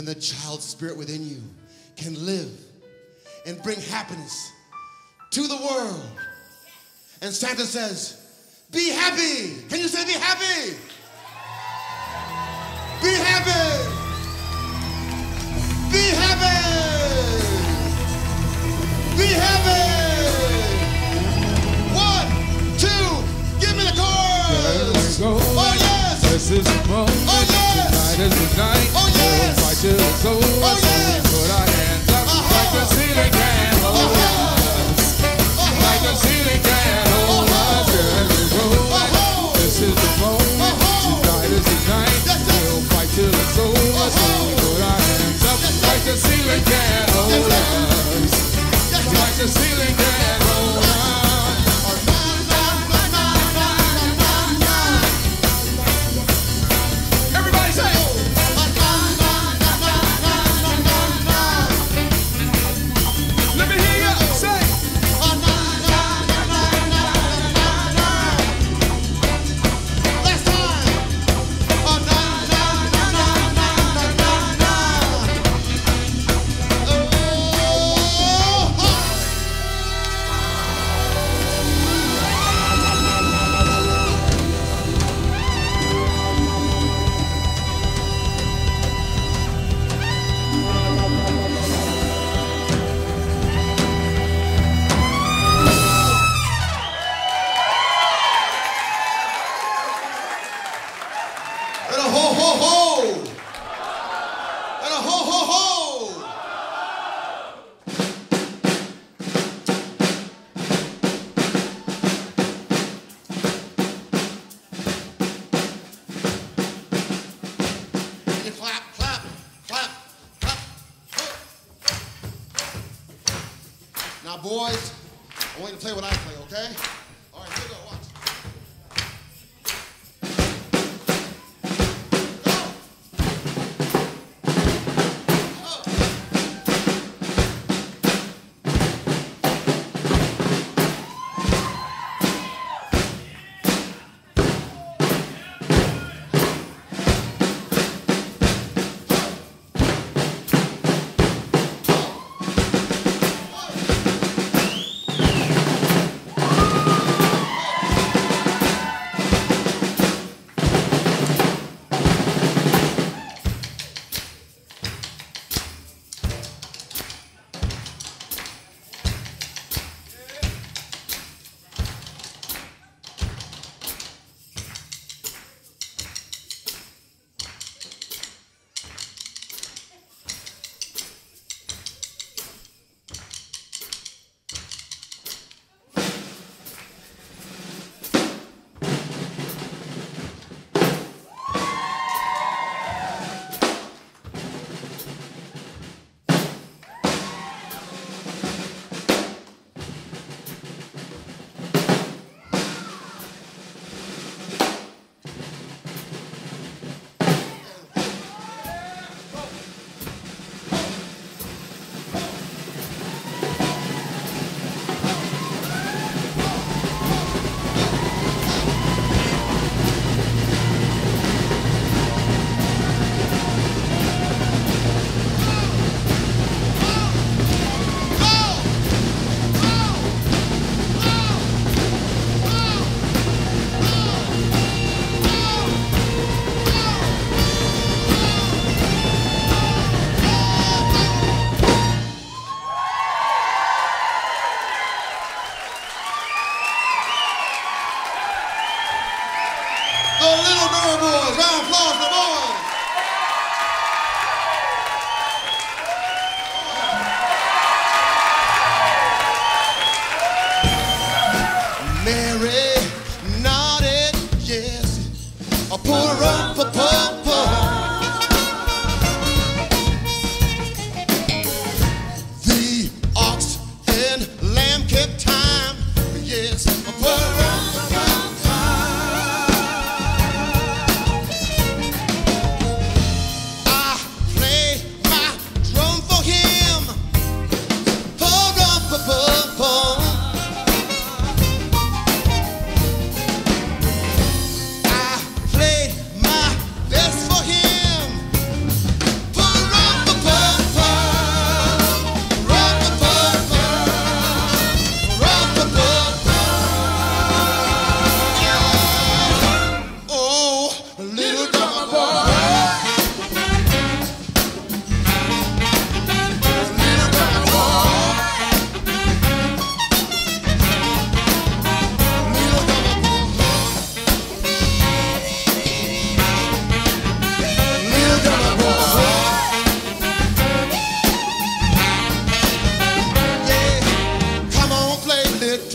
then the child spirit within you can live and bring happiness to the world. And Santa says, Be happy. Can you say, Be happy? Be happy. Be happy. Be happy. One, two, give me the chorus. Oh, yes. This is the moment. Oh,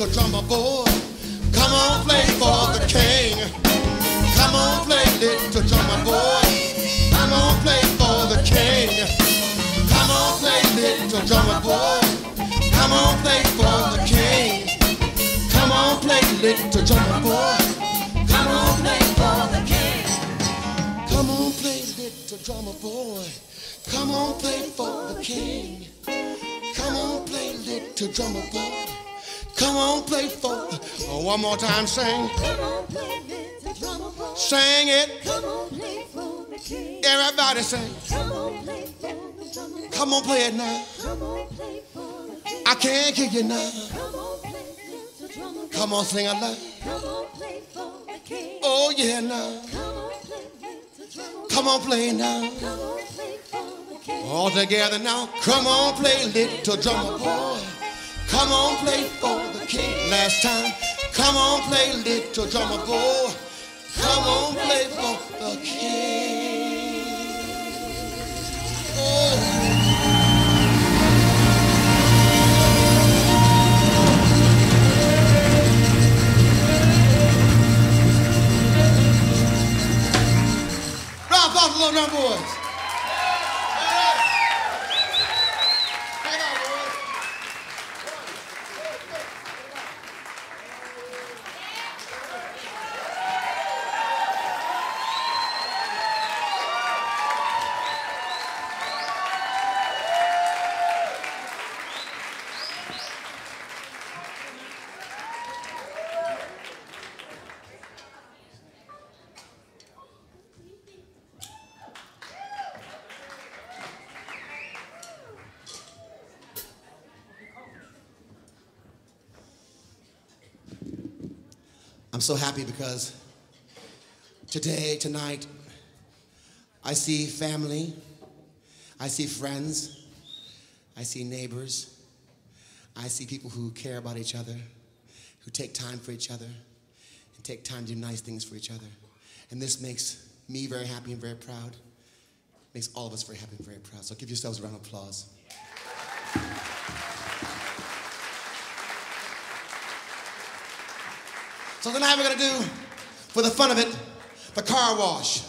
little drummer boy. Come on, play for the king. Come on, play, little drummer boy. Come on, play for the king. Come on, play, little drummer boy. Come on, play for the king. Come on, play, little drummer boy. Come on, play for the king. Come on, play, little drummer boy. Come on, play for the king. Come on, play, little drummer boy. Come on, play for. Oh, one more time, sing. Sing it. Everybody sing. Come on, play it now. I can't hear you now. Come on, sing along. Come. Oh, yeah, now. Come on, play now. All together now. Come on, play, little drummer boy. Come on, play for the king. Last time. Come on, play, little drummer boy. Come on, play for the king. Oh. Little drum boys. so happy because today, tonight, I see family, I see friends, I see neighbors, I see people who care about each other, who take time for each other, and take time to do nice things for each other. And this makes me very happy and very proud. Makes all of us very happy and very proud. So give yourselves a round of applause. So tonight we're gonna do, for the fun of it, the car wash.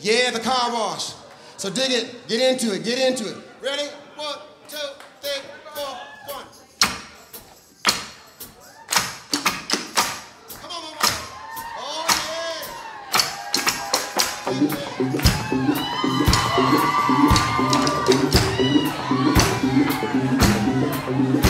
Yeah, the car wash. So dig it, get into it, get into it. Ready? One, two, three, four, one. Come on, mama.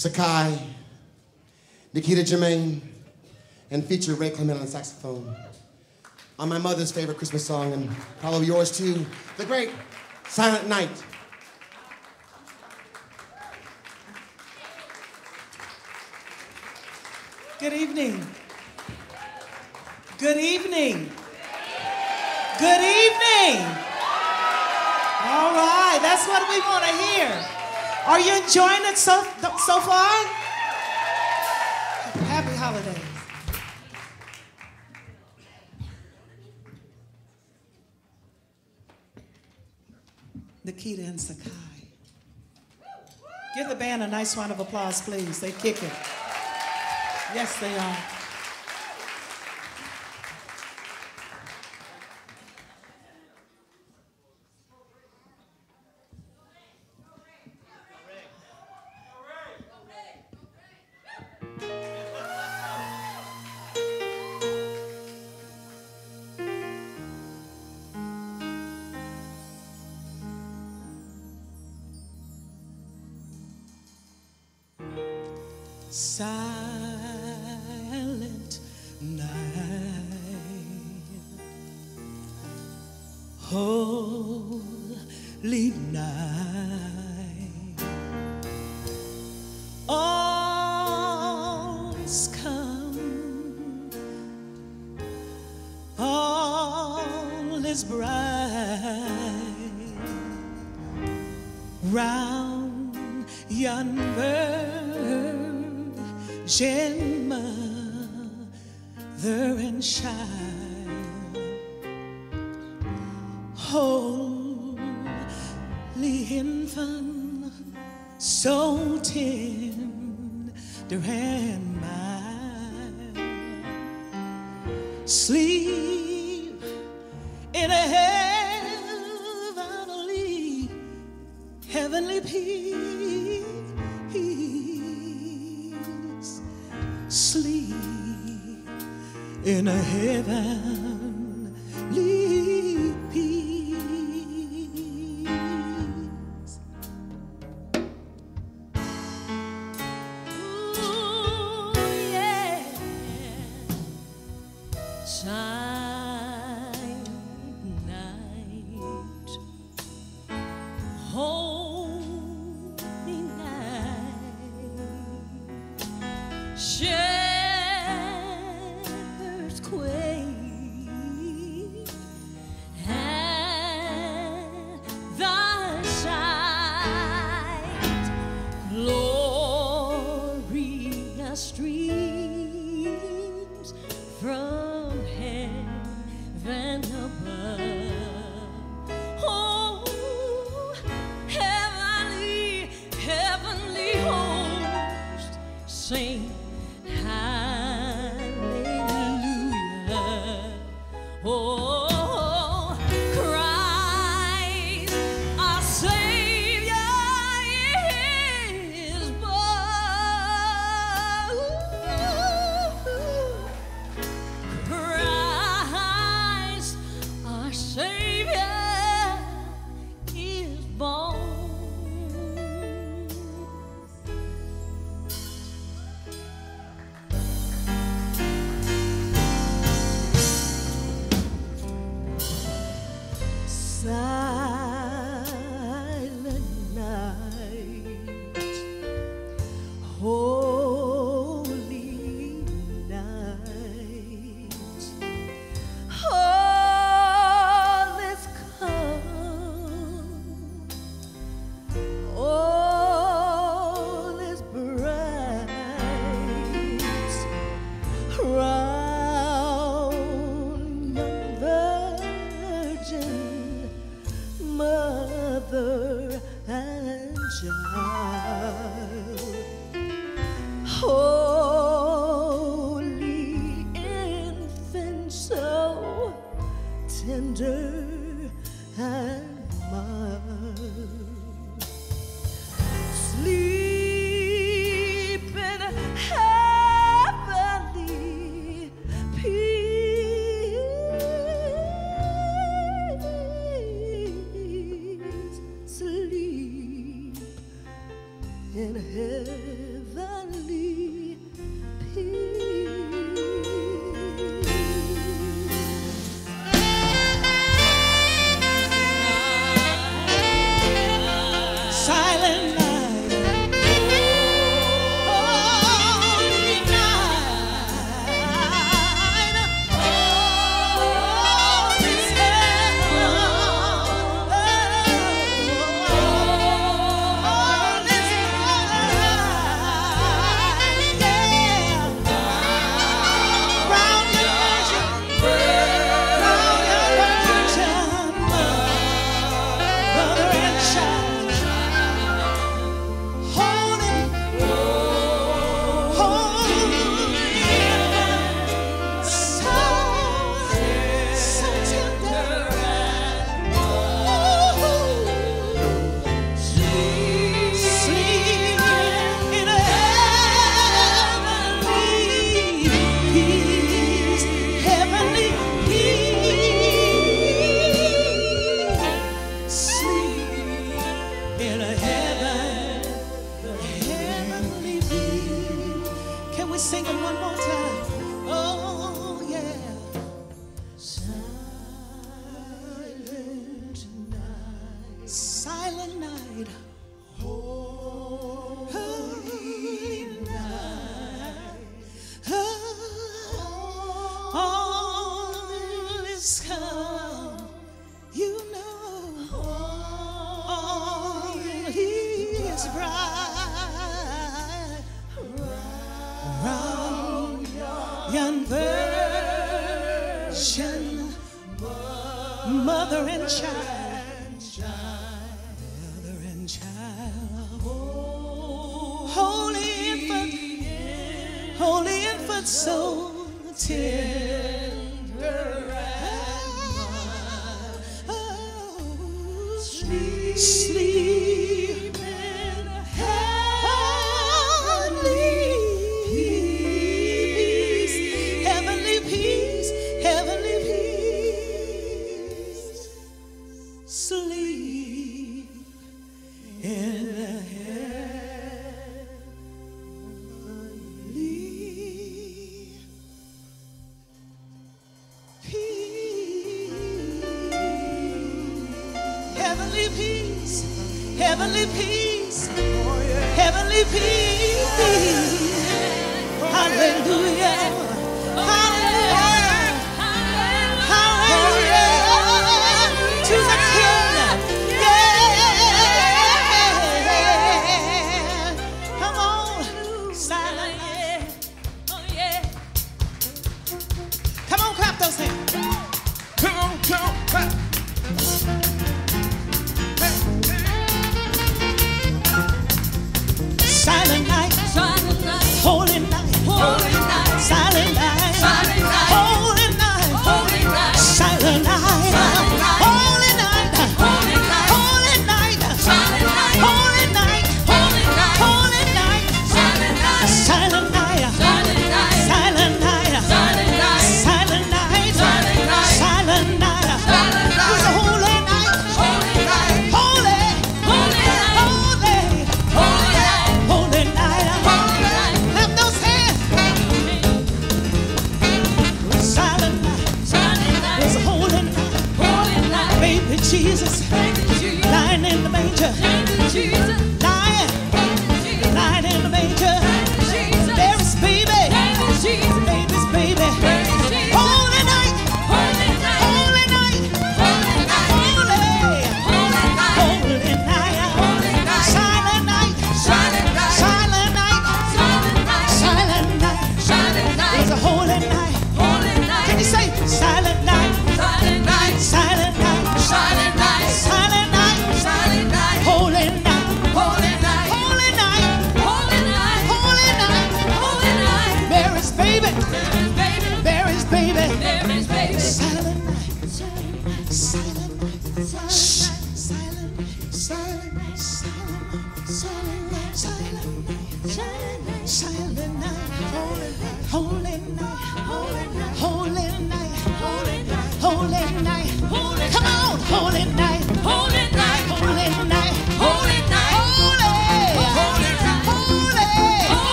Sakai, Nikita Germaine, and feature Ray Clement on saxophone. On my mother's favorite Christmas song, and probably yours too, the great Silent Night. Good evening. Good evening. Good evening. All right, that's what we want to hear. Are you enjoying it so, so far? Happy holidays. Nikita and Sakai. Give the band a nice round of applause, please. They kick it. Yes, they are.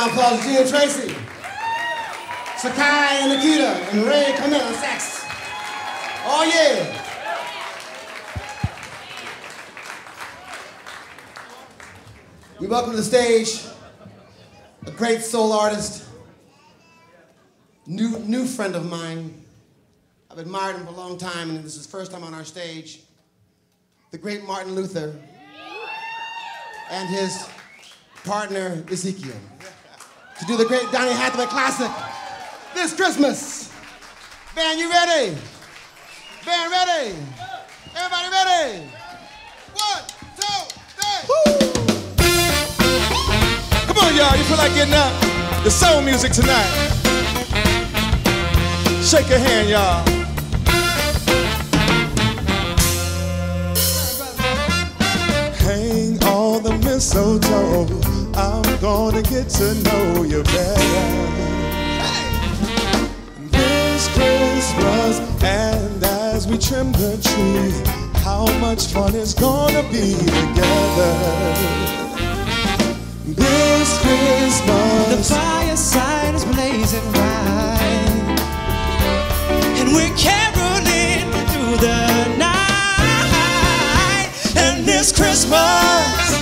Round of applause Jeanie Tracy. Sakai and Nikita and Ray in on sax. Oh yeah. We welcome to the stage a great soul artist, new new friend of mine. I've admired him for a long time, and this is his first time on our stage. The great Martin Luther and his partner Ezekiel do the great Donny Hathaway classic this Christmas. Band, you ready? Band, ready? Everybody ready? One, two, three. Come on, y'all. You feel like getting up? The soul music tonight. Shake your hand, y'all. Hang all the mistletoe. I'm gonna get to know you better. This Christmas, and as we trim the tree, how much fun it's gonna be together. This Christmas, The fireside is blazing bright, and we're caroling through the night. And this Christmas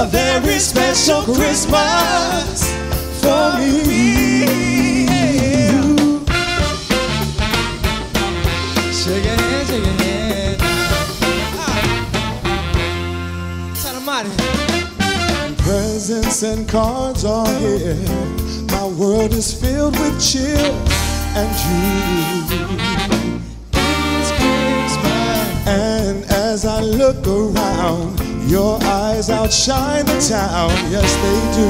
a very special Christmas for me. Shake your shake your hand. 'em. Presents and cards are here. My world is filled with cheer and you. It's Christmas. And as I look around, your eyes outshine the town. Yes, they do.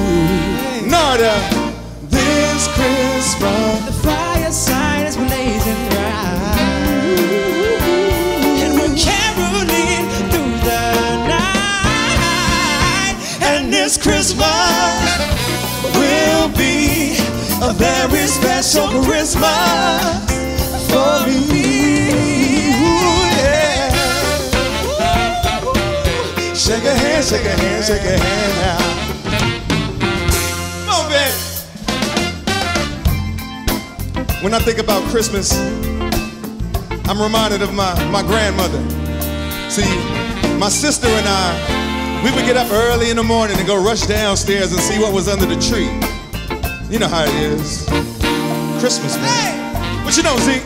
Narada, this Christmas. The fireside is blazing bright, and we're caroling through the night. And this Christmas will be a very special Christmas for me. Shake a hand, shake a hand, shake a hand now. Come on, baby. When I think about Christmas, I'm reminded of my, my grandmother. See, my sister and I, we would get up early in the morning and go rush downstairs and see what was under the tree. You know how it is. Christmas, man. What you know, Zeke?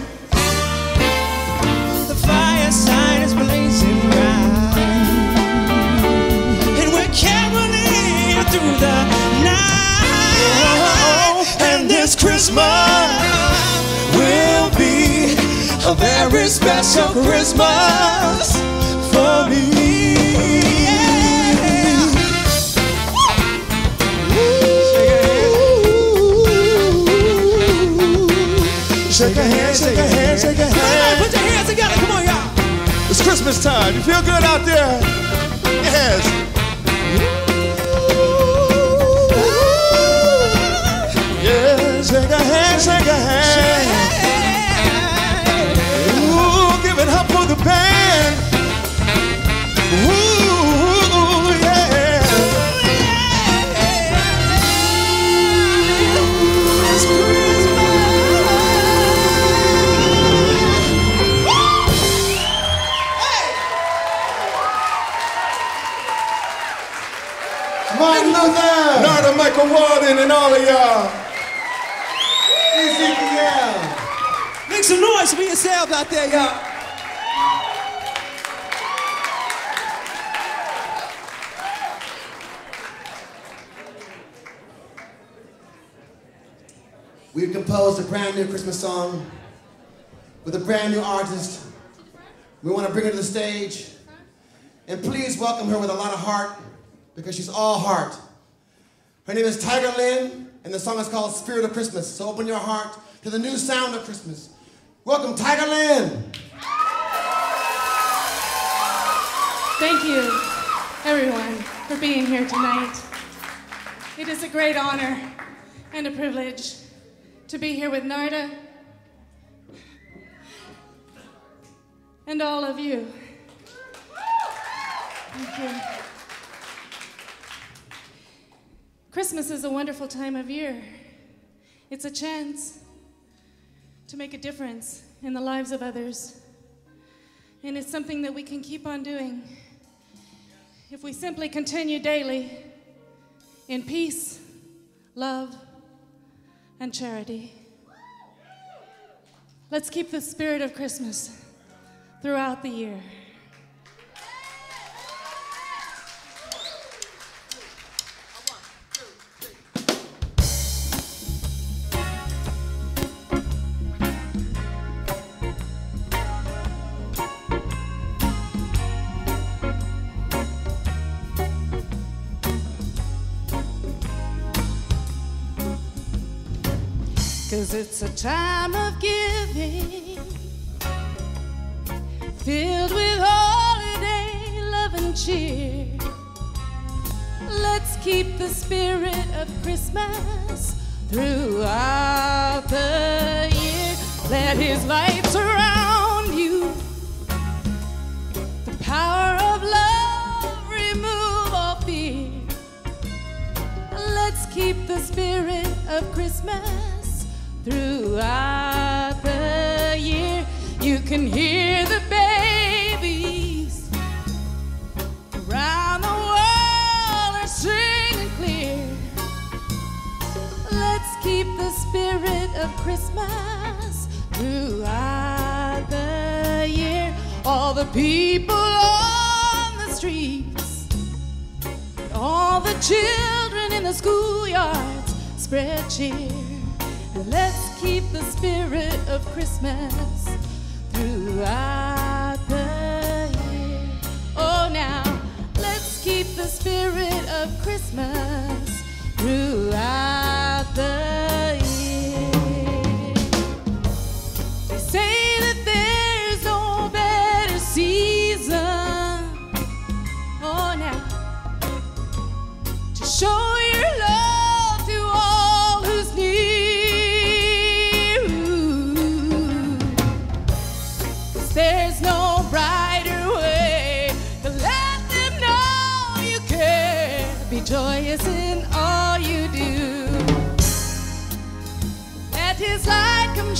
Through the night. And this Christmas will be a very special Christmas for me. Shake a hand, shake a hand, shake Everybody hand. put your hands together. Come on, y'all. It's Christmas time. You feel good out there? Yes. Shake a hand. Ooh, give it up for the band. Ooh, yeah. Martin Luther. Narada, Michael Walden, and all of y'all. Ezekiel. Make some noise for yourselves out there, y'all. We've composed a brand new Christmas song with a brand new artist. We want to bring her to the stage. And please welcome her with a lot of heart because she's all heart. Her name is Tiger Lynn, and the song is called Spirit of Christmas. So open your heart to the new sound of Christmas. Welcome, Tiger Lynn. Thank you, everyone, for being here tonight. It is a great honor and a privilege to be here with Narada and all of you. Thank you. Christmas is a wonderful time of year. It's a chance to make a difference in the lives of others. And it's something that we can keep on doing if we simply continue daily in peace, love, and charity. Let's keep the spirit of Christmas throughout the year. Cause it's a time of giving, filled with holiday love and cheer. Let's keep the spirit of Christmas throughout the year. Let his light surround you. The power of love remove all fear. Let's keep the spirit of Christmas throughout the year. You can hear the babies around the world are singing clear. Let's keep the spirit of Christmas throughout the year. All the people on the streets all the children in the schoolyards spread cheer. Let's keep the spirit of Christmas throughout the year. Oh, now let's keep the spirit of Christmas throughout the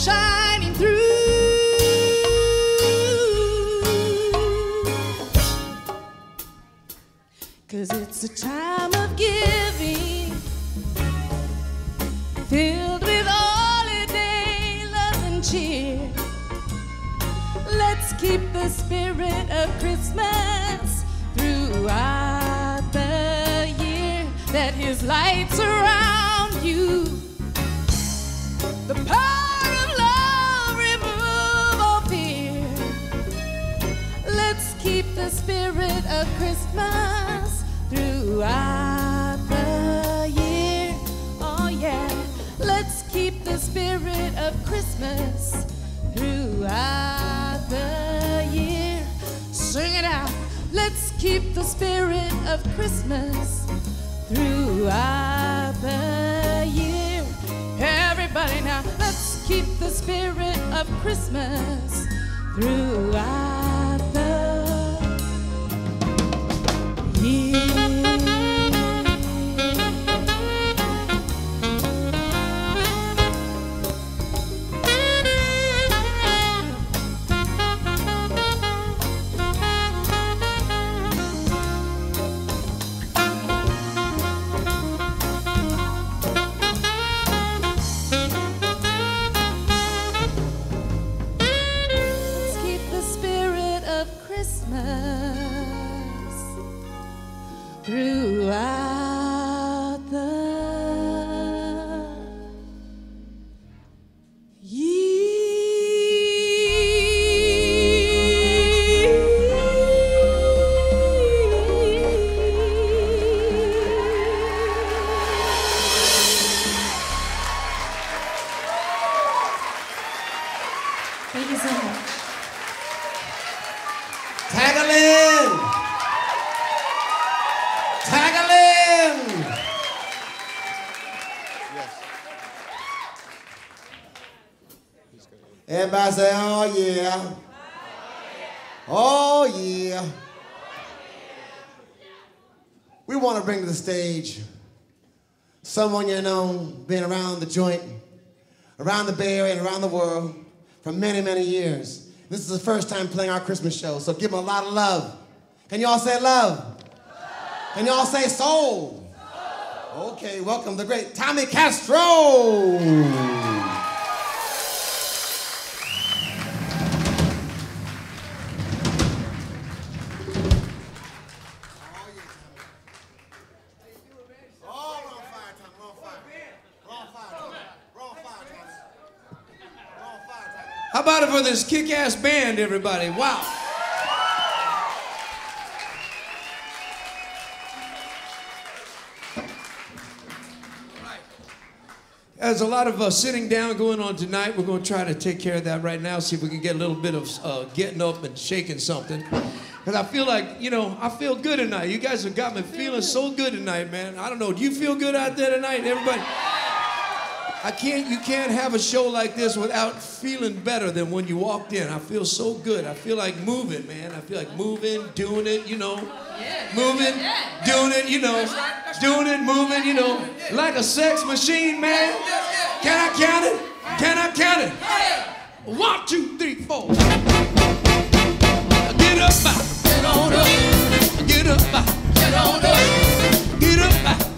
light of Christmas throughout the year. Oh, yeah. Let's keep the spirit of Christmas throughout the year. Sing it out. Let's keep the spirit of Christmas throughout the year. Everybody now, let's keep the spirit of Christmas throughout Let's the stage someone you know, been around the joint, around the Bay Area and around the world for many, many years. This is the first time playing our Christmas show, so give him a lot of love. Can you all say love? Can you all say soul? Okay, welcome the great Tommy Castro. How about it for this kick-ass band, everybody? Wow. There's a lot of uh, sitting down going on tonight. We're going to try to take care of that right now, see if we can get a little bit of uh, getting up and shaking something. Because I feel like, you know, I feel good tonight. You guys have got me feeling so good tonight, man. I don't know. Do you feel good out there tonight, everybody? I can't, you can't have a show like this without feeling better than when you walked in. I feel so good. I feel like moving, man. I feel like moving, doing it, you know. Yeah, Moving, Yeah. doing it, you know. Doing it, moving, you know. Like a sex machine, man. Can I count it? Can I count it? One, two, three, four. Get up, get on up. Get up, get on up. Get up,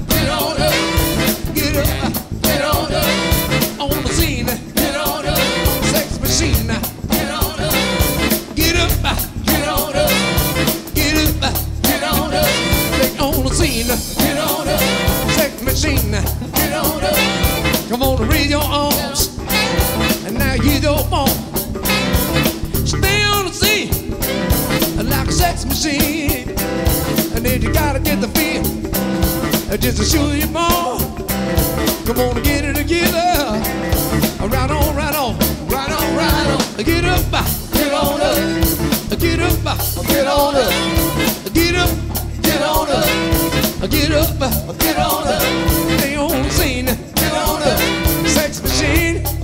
get on up. Get up, get on up. On the scene, get on up. Sex machine, get on up. Get up, get on up. Get up, get on up. Get on the scene, get on up. Sex machine, get on up. Come on, raise your arms, and now you don't want. Stay on the scene like a sex machine. And then you gotta get the feel just to show you more. Come on, get it together. Right on, right on, right on, right on. Get up, get on up. Get up, get on up. Get up, get on up. Get up, get on up. Stay scene. Get on up. Sex machine.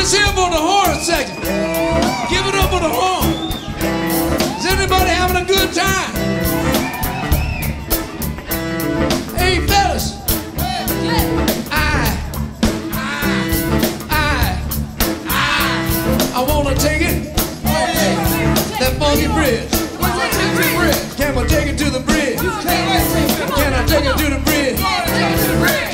Let's hear for the horn section. Give it up for the horn. Is anybody having a good time? Hey, fellas. I, I, I, I wanna take it. That funky bridge. Can I take it to the bridge? Can I take it to the bridge?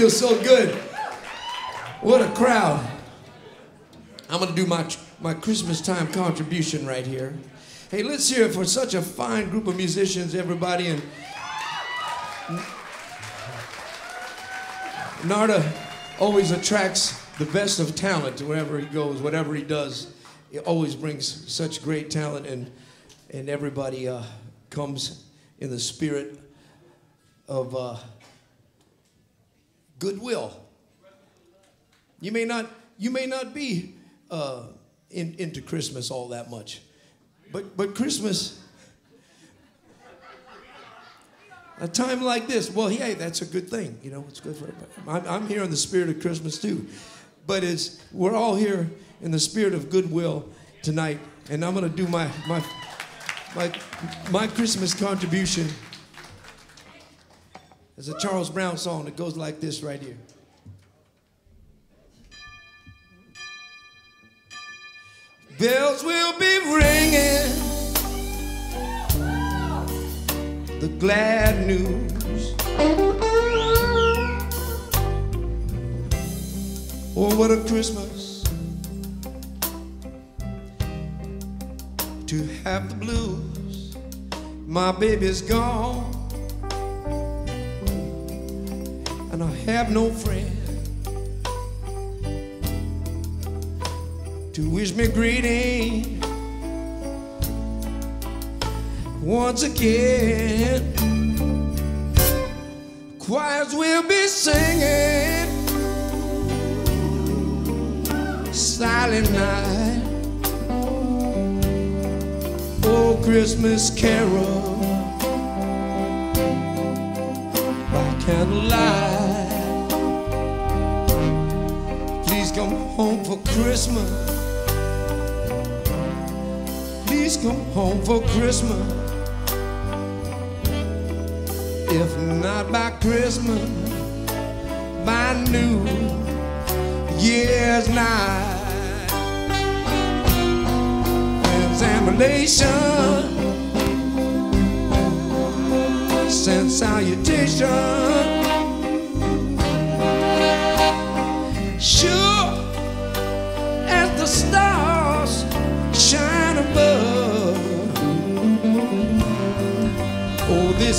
Oh man, you feel so good. What a crowd. I'm going to do my my Christmas time contribution right here. Hey, let's hear it for such a fine group of musicians, everybody. And Narada always attracts the best of talent wherever he goes, whatever he does. He always brings such great talent, and and everybody uh, comes in the spirit of uh, goodwill. You may not you may not be uh, in, into Christmas all that much, but but Christmas. A time like this, well, hey, that's a good thing. You know, it's good for everybody. I'm, I'm here in the spirit of Christmas too, but it's we're all here in the spirit of goodwill tonight, and I'm gonna do my my my my Christmas contribution There's a Charles Brown song that goes like this right here. Bells will be ringing. The glad news Oh, what a Christmas to have the blues. My baby's gone, and I have no friend to wish me greeting once again. Choirs will be singing silent night. Oh, Christmas carol by candlelight. Please come home for Christmas. Please come home for Christmas. If not by Christmas, by New Year's night. Examination, send salutation.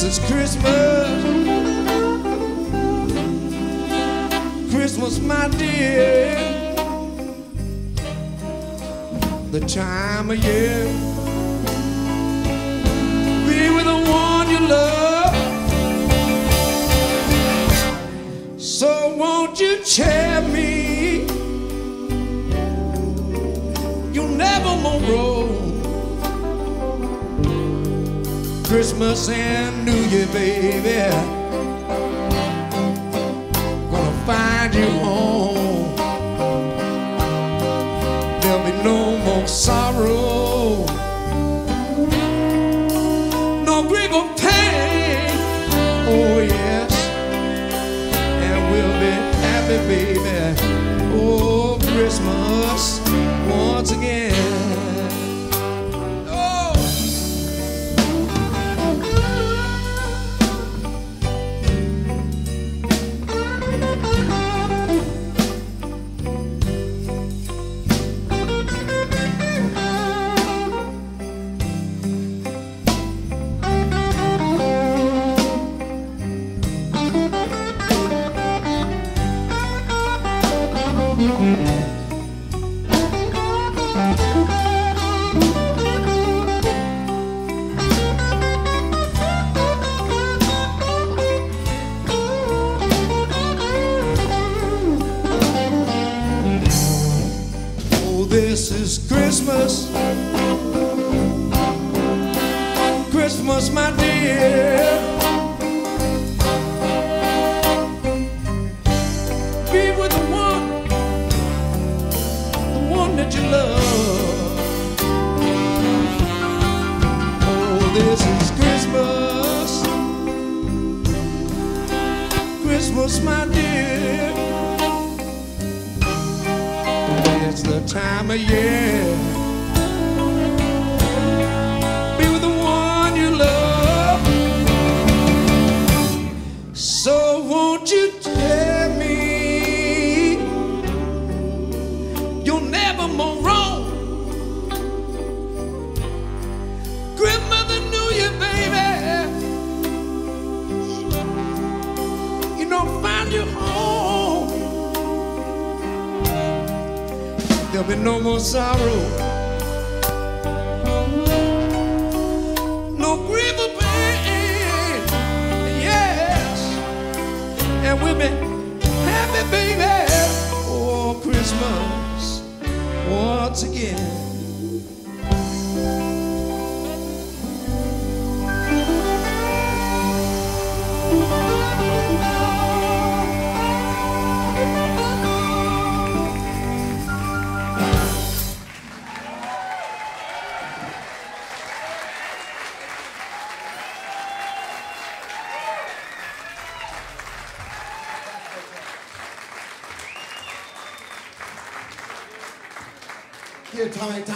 This is Christmas. Christmas, my dear. The time of year. Be with the one you love. So won't you tell me you'll never more roll? Christmas and New Year, baby. Gonna find you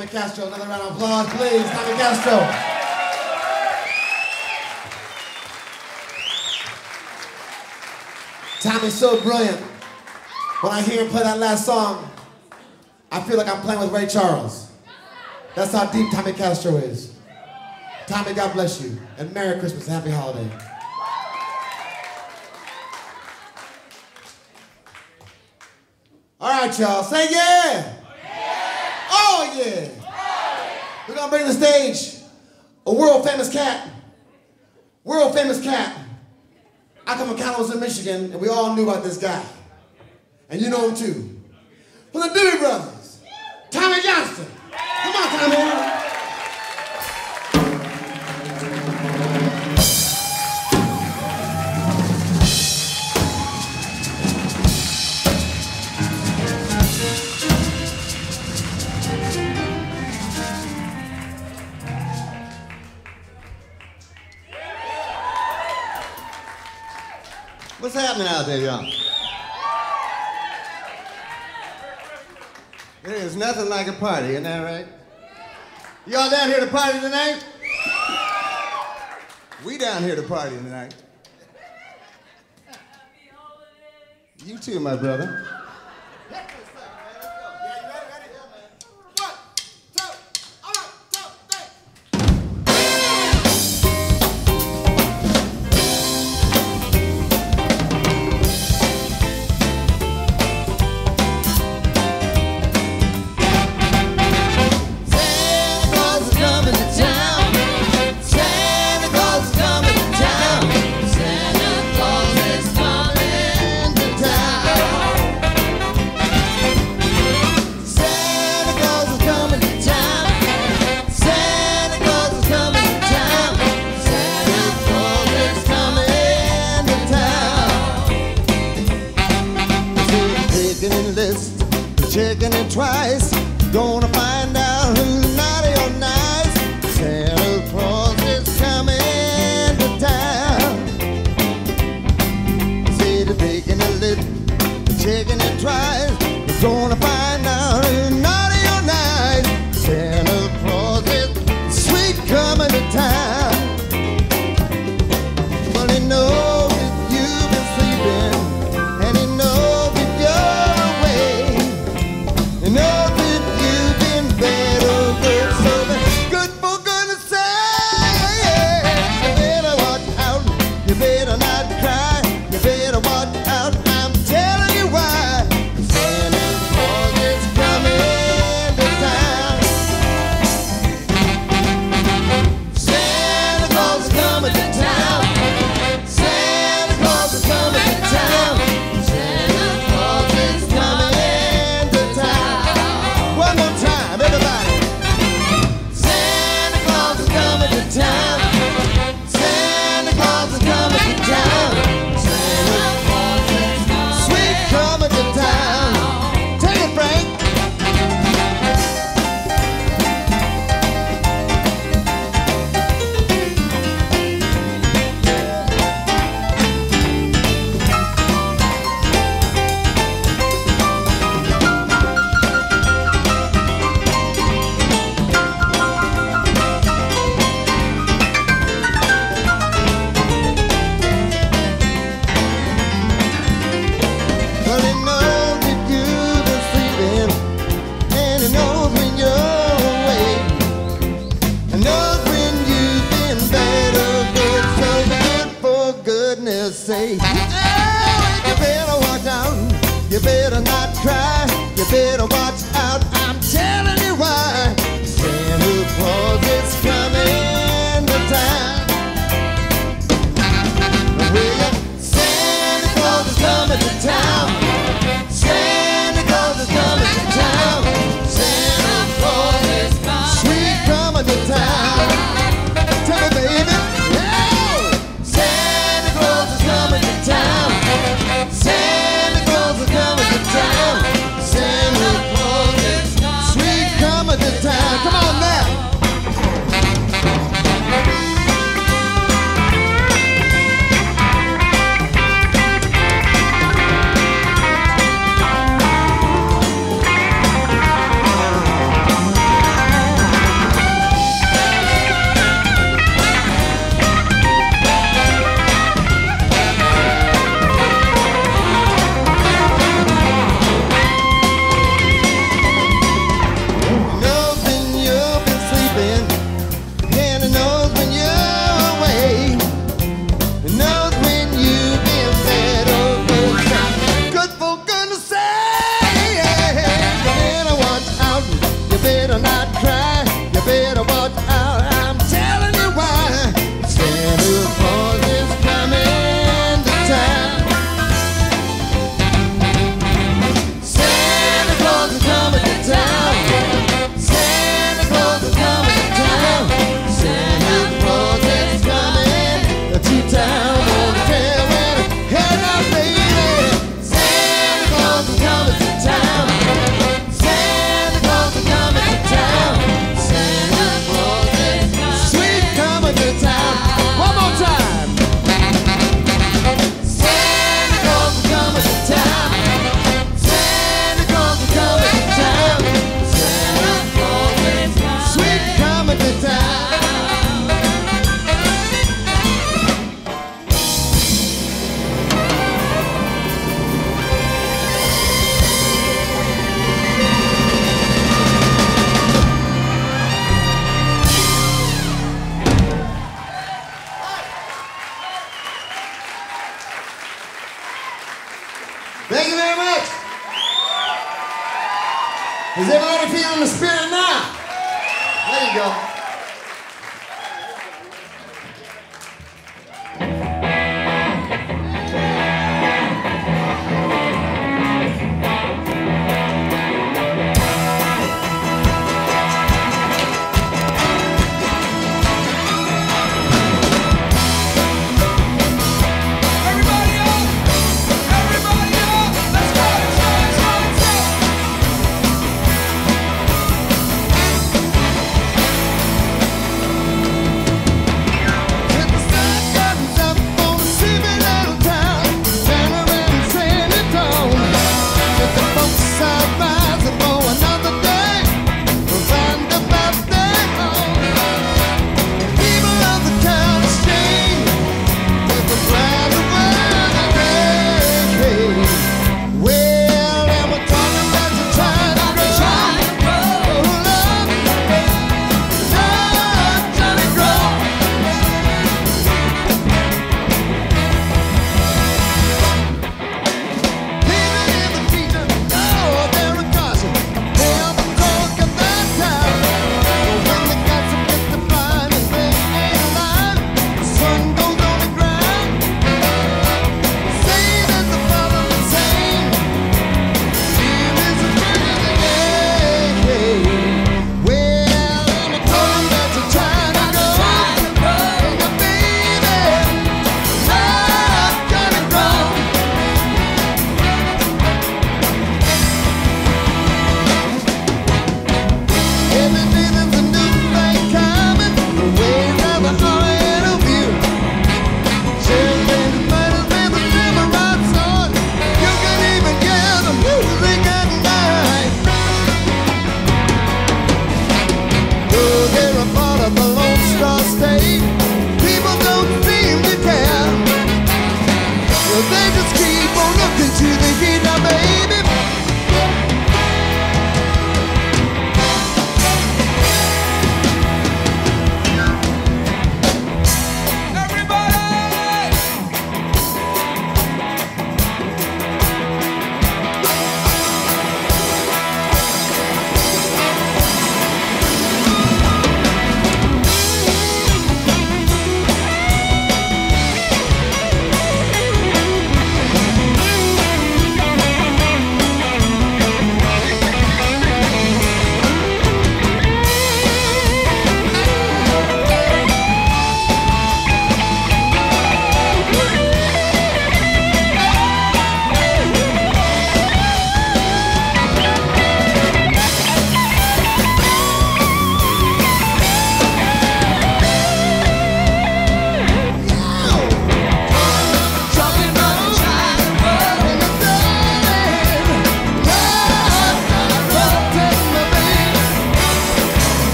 Tommy Castro. Another round of applause, please. Tommy Castro. Tommy's so brilliant. When I hear him play that last song, I feel like I'm playing with Ray Charles. That's how deep Tommy Castro is. Tommy, God bless you, and Merry Christmas and Happy Holiday. All right, y'all, say yeah! Oh yeah. oh yeah! We're gonna bring to the stage a world famous cat. World famous cat. I come from Kalamazoo, Michigan, and we all knew about this guy. And you know him too. From the Doobie Brothers, Tommy Johnston. Come on, Tommy. happening out there, y'all? There is nothing like a party, isn't that right? Y'all down here to party tonight? We down here to party tonight. You too, my brother.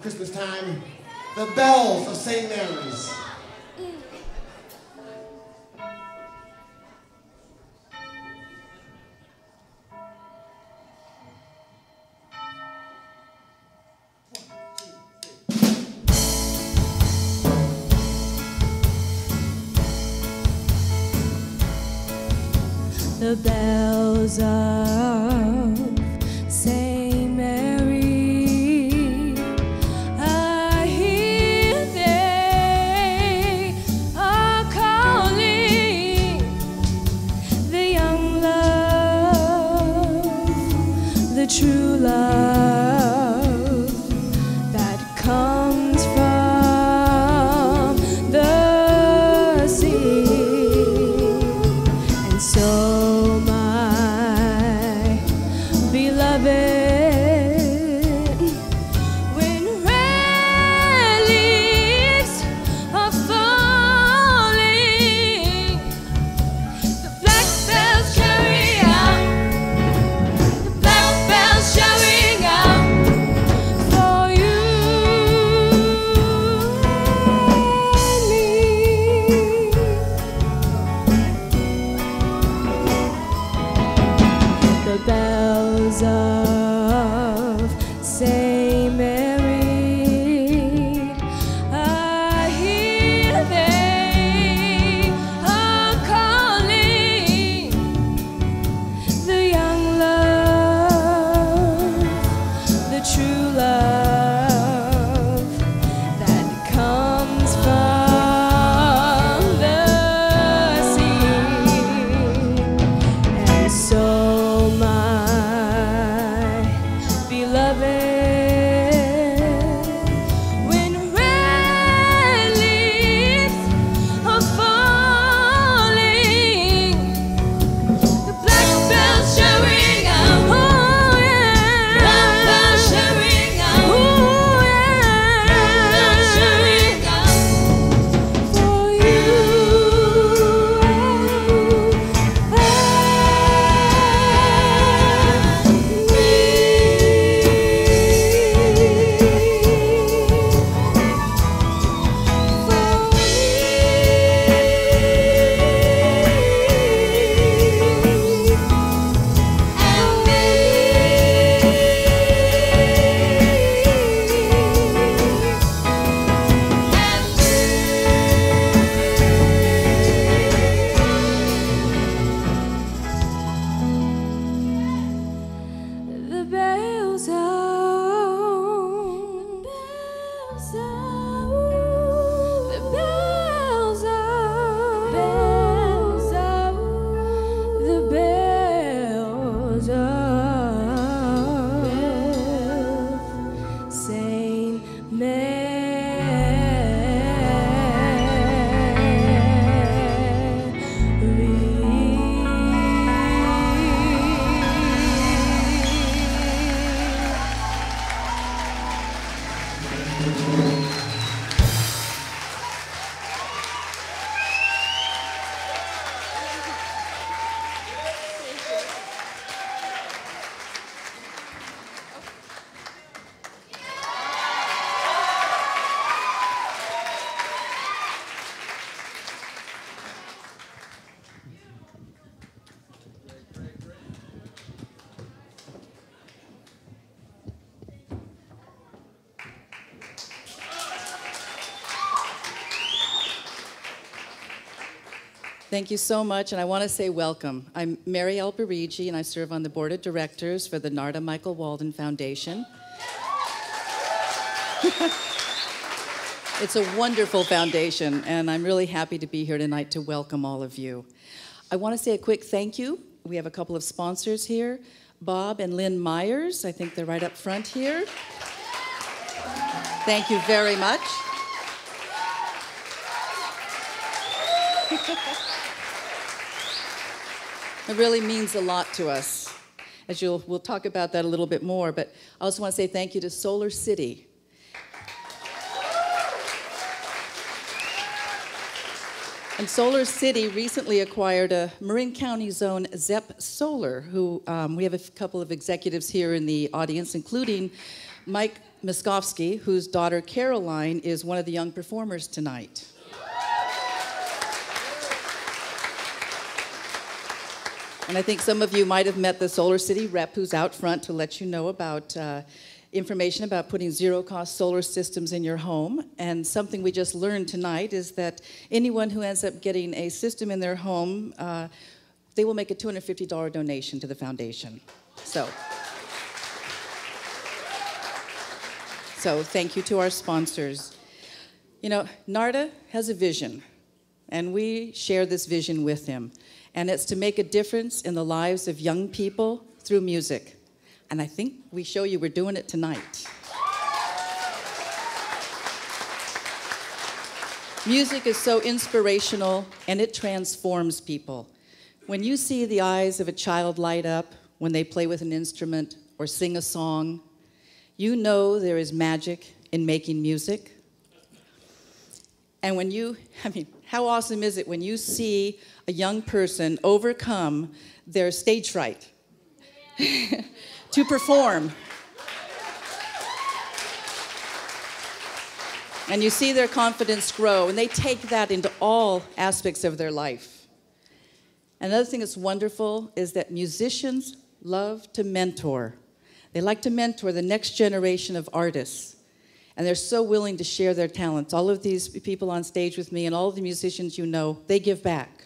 Christmas time, the bells of St. Mary's. The bells are. Thank you so much, and I want to say welcome. I'm Mary Alberigi, and I serve on the board of directors for the Narada Michael Walden Foundation. it's a wonderful foundation, and I'm really happy to be here tonight to welcome all of you. I want to say a quick thank you. We have a couple of sponsors here Bob and Lynn Meyers. I think they're right up front here. Thank you very much. It really means a lot to us. As you'll, we'll talk about that a little bit more, but I also want to say thank you to Solar City. And Solar City recently acquired a Marin County Zone ZEP Solar, who um, we have a couple of executives here in the audience, including Mike Miskovsky, whose daughter Caroline is one of the young performers tonight. And I think some of you might have met the Solar City rep who's out front to let you know about uh, information about putting zero cost solar systems in your home. And something we just learned tonight is that anyone who ends up getting a system in their home, uh, they will make a $250 donation to the foundation. So. So, thank you to our sponsors. You know, Narada has a vision, and we share this vision with him and it's to make a difference in the lives of young people through music. And I think we show you we're doing it tonight. Music is so inspirational and it transforms people. When you see the eyes of a child light up when they play with an instrument or sing a song, you know there is magic in making music. And when you, I mean, how awesome is it when you see a young person overcome their stage fright to perform? And you see their confidence grow, and they take that into all aspects of their life. Another thing that's wonderful is that musicians love to mentor. They like to mentor the next generation of artists and they're so willing to share their talents. All of these people on stage with me and all of the musicians you know, they give back.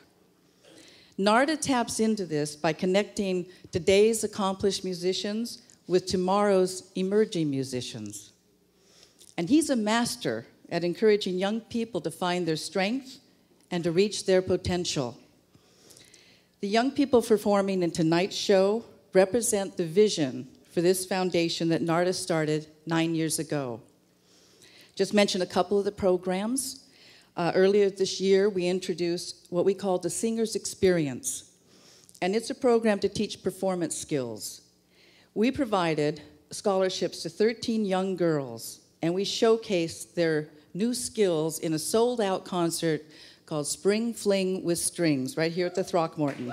Narada taps into this by connecting today's accomplished musicians with tomorrow's emerging musicians. And he's a master at encouraging young people to find their strength and to reach their potential. The young people performing in tonight's show represent the vision for this foundation that Narada started nine years ago. Just mention a couple of the programs. Uh, earlier this year, we introduced what we call the Singer's Experience, and it's a program to teach performance skills. We provided scholarships to 13 young girls, and we showcased their new skills in a sold out concert called Spring Fling with Strings right here at the Throckmorton.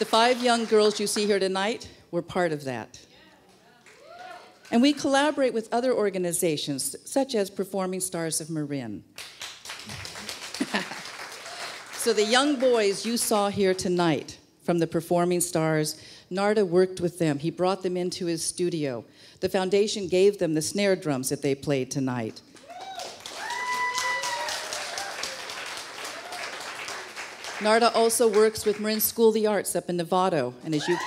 The five young girls you see here tonight were part of that. And we collaborate with other organizations, such as Performing Stars of Marin. so the young boys you saw here tonight from the Performing Stars, Narada worked with them. He brought them into his studio. The foundation gave them the snare drums that they played tonight. Narada also works with Marin School of the Arts up in Novato, and as you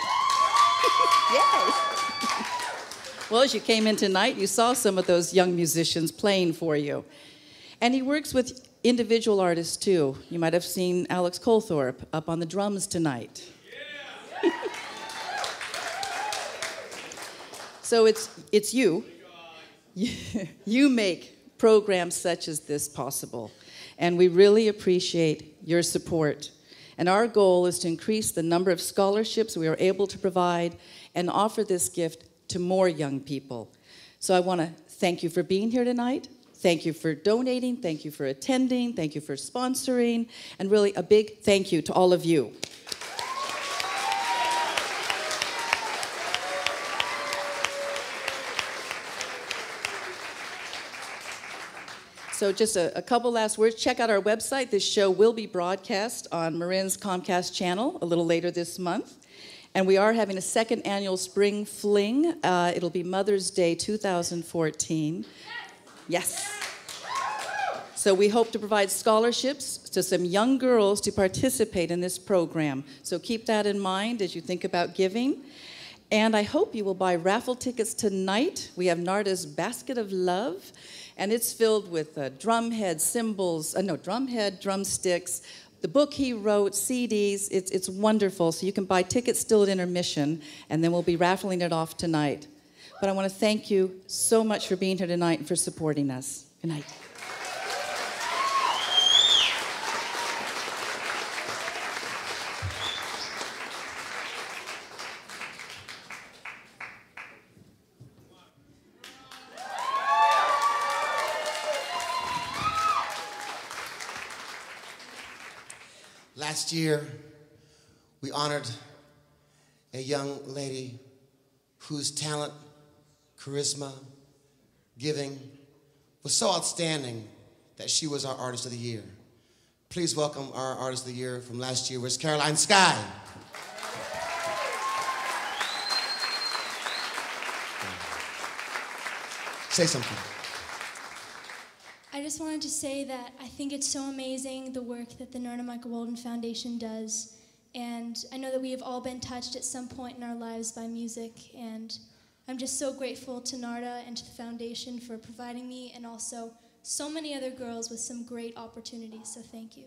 Well, as you came in tonight, you saw some of those young musicians playing for you. And he works with individual artists too. You might have seen Alex Colthorpe up on the drums tonight. Yeah. so it's, it's you. You make programs such as this possible. And we really appreciate your support. And our goal is to increase the number of scholarships we are able to provide and offer this gift to more young people. So I want to thank you for being here tonight. Thank you for donating. Thank you for attending. Thank you for sponsoring. And really, a big thank you to all of you. So, just a, a, couple last words. Check out our website. This show will be broadcast on Marin's Comcast channel a little later this month. And we are having a second annual Spring Fling. Uh, it'll be Mother's Day 2014. Yes. So we hope to provide scholarships to some young girls to participate in this program. So keep that in mind as you think about giving. And I hope you will buy raffle tickets tonight. We have Narada's Basket of Love, and it's filled with uh, drumhead cymbals, uh, no, drumhead, drumsticks, the book he wrote, CDs. It's, it's wonderful. So you can buy tickets still at intermission, and then we'll be raffling it off tonight. But I want to thank you so much for being here tonight and for supporting us. Good night. Last year, we honored a young lady whose talent, charisma, giving was so outstanding that she was our Artist of the Year. Please welcome our Artist of the Year from last year, was Caroline Sky. Say something. Just wanted to say that I think it's so amazing the work that the Narada Michael Walden Foundation does. And I know that we have all been touched at some point in our lives by music. And I'm just so grateful to Narada and to the foundation for providing me and also so many other girls with some great opportunities. So thank you.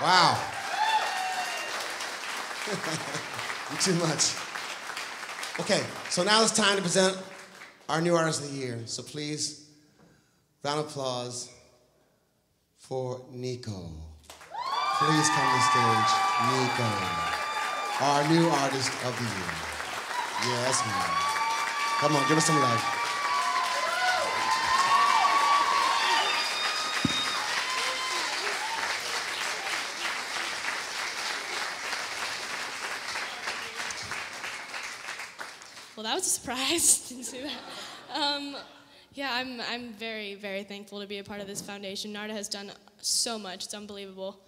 Wow. Too much. Okay, so now it's time to present our new artist of the year. So please, round of applause for Nico. Please come to the stage, Nico, our new artist of the year. Yes, ma'am. Come on, give us some love. Well, that was a surprise. Didn't see that. Um, yeah, I'm, I'm very, very thankful to be a part of this foundation. Narada has done so much. It's unbelievable.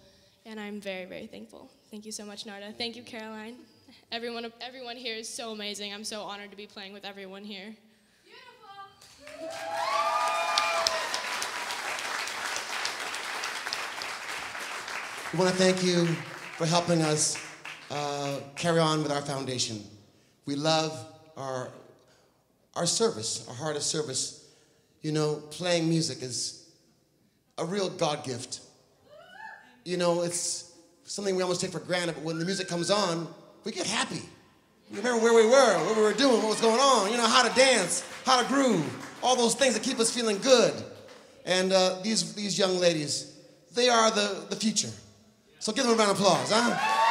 And I'm very, very thankful. Thank you so much, Narada. Thank you, Caroline. Everyone, everyone here is so amazing. I'm so honored to be playing with everyone here. Beautiful. We want to thank you for helping us uh, carry on with our foundation. We love our, our service, our heart of service. You know, playing music is a real God gift. You know, it's something we almost take for granted, but when the music comes on, we get happy. We remember where we were, what we were doing, what was going on, you know, how to dance, how to groove, all those things that keep us feeling good. And uh, these, these young ladies, they are the, the future. So give them a round of applause, huh?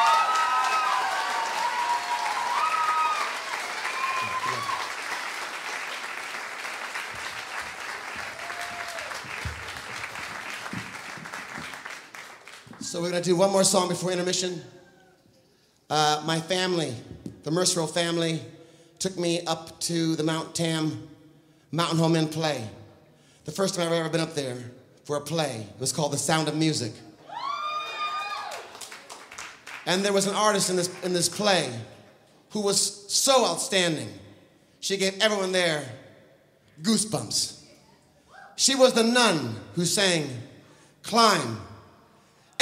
We're gonna do one more song before intermission. Uh, my family, the Mercerville family, took me up to the Mount Tam Mountain Home Inn play. The first time I've ever been up there for a play. It was called The Sound of Music. And there was an artist in this, in this play who was so outstanding. She gave everyone there goosebumps. She was the nun who sang, Climb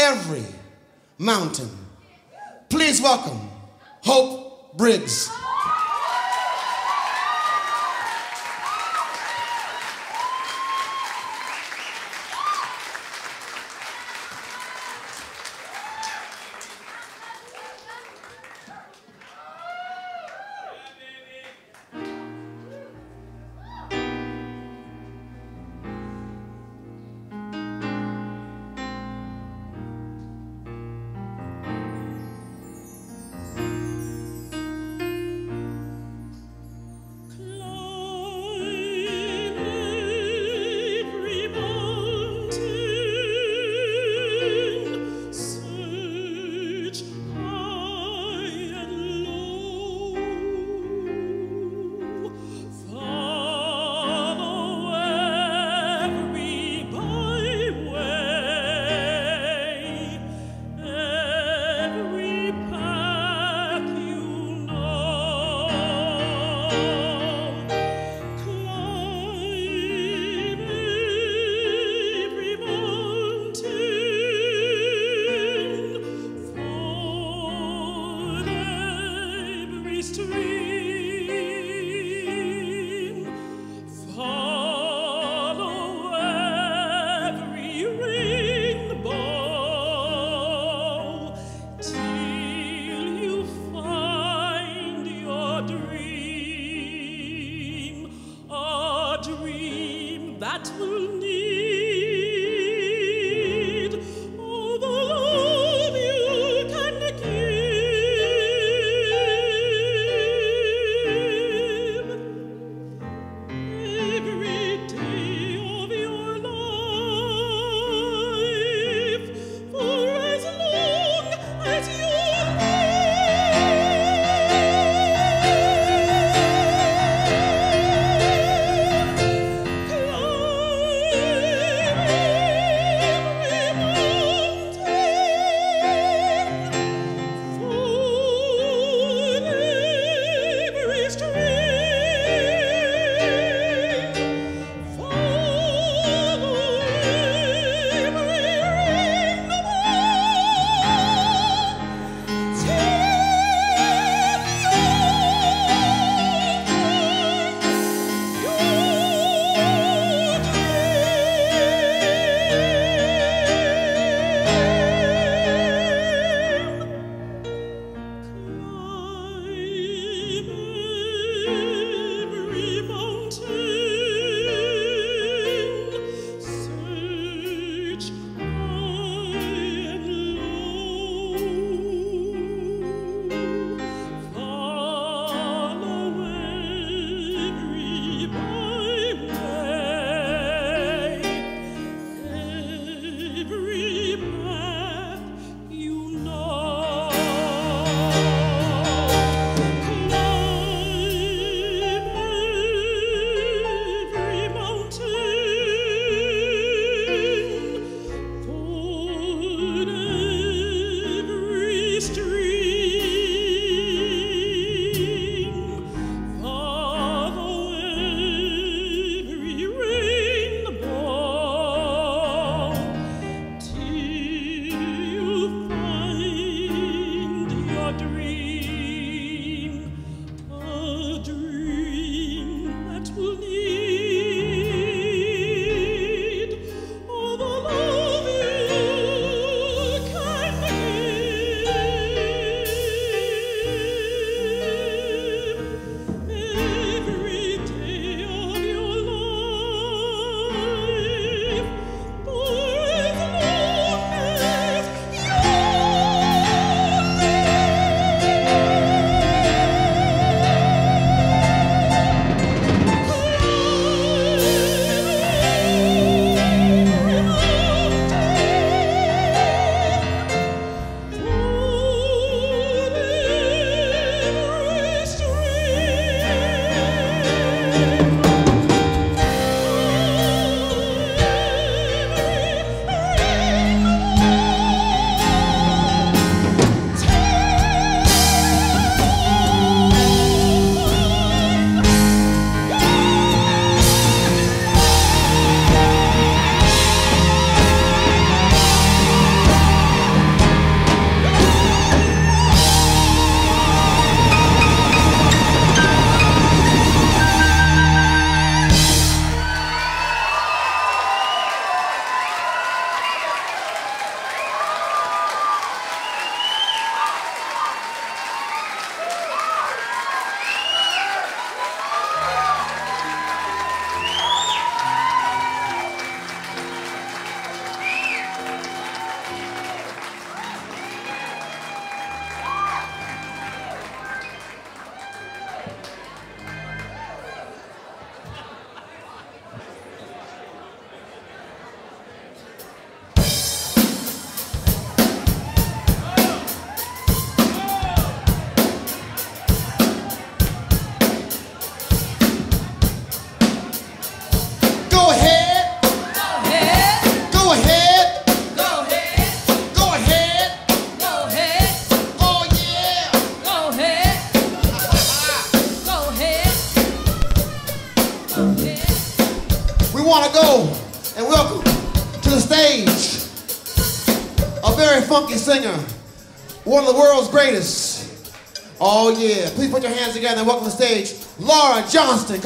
Every Mountain. Please welcome Hope Briggs.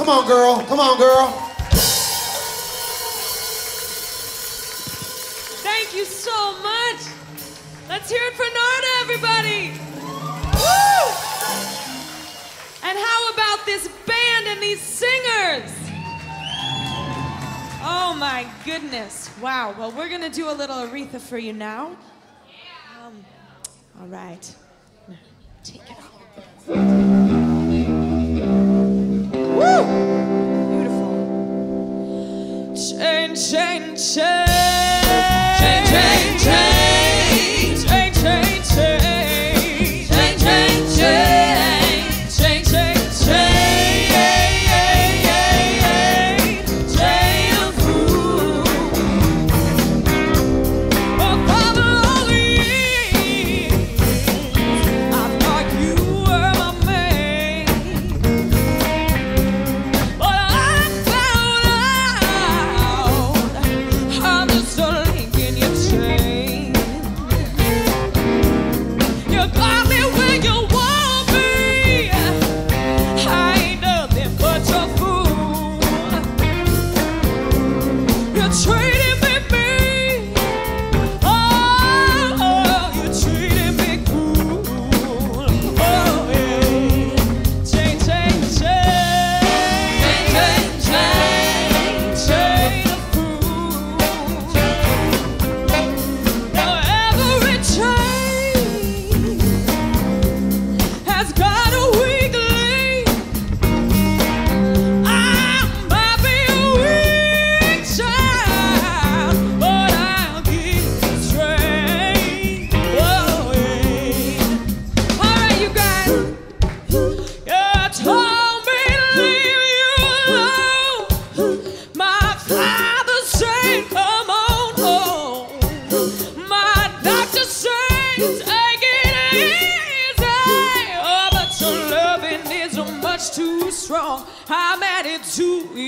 Come on, girl. Come on, girl. Thank you so much. Let's hear it for Narada, everybody. Woo! And how about this band and these singers? Oh my goodness. Wow. Well, we're going to do a little Aretha for you now. Um, all right. Take it off. Woo! Beautiful. Change, change, change. Change, change, change.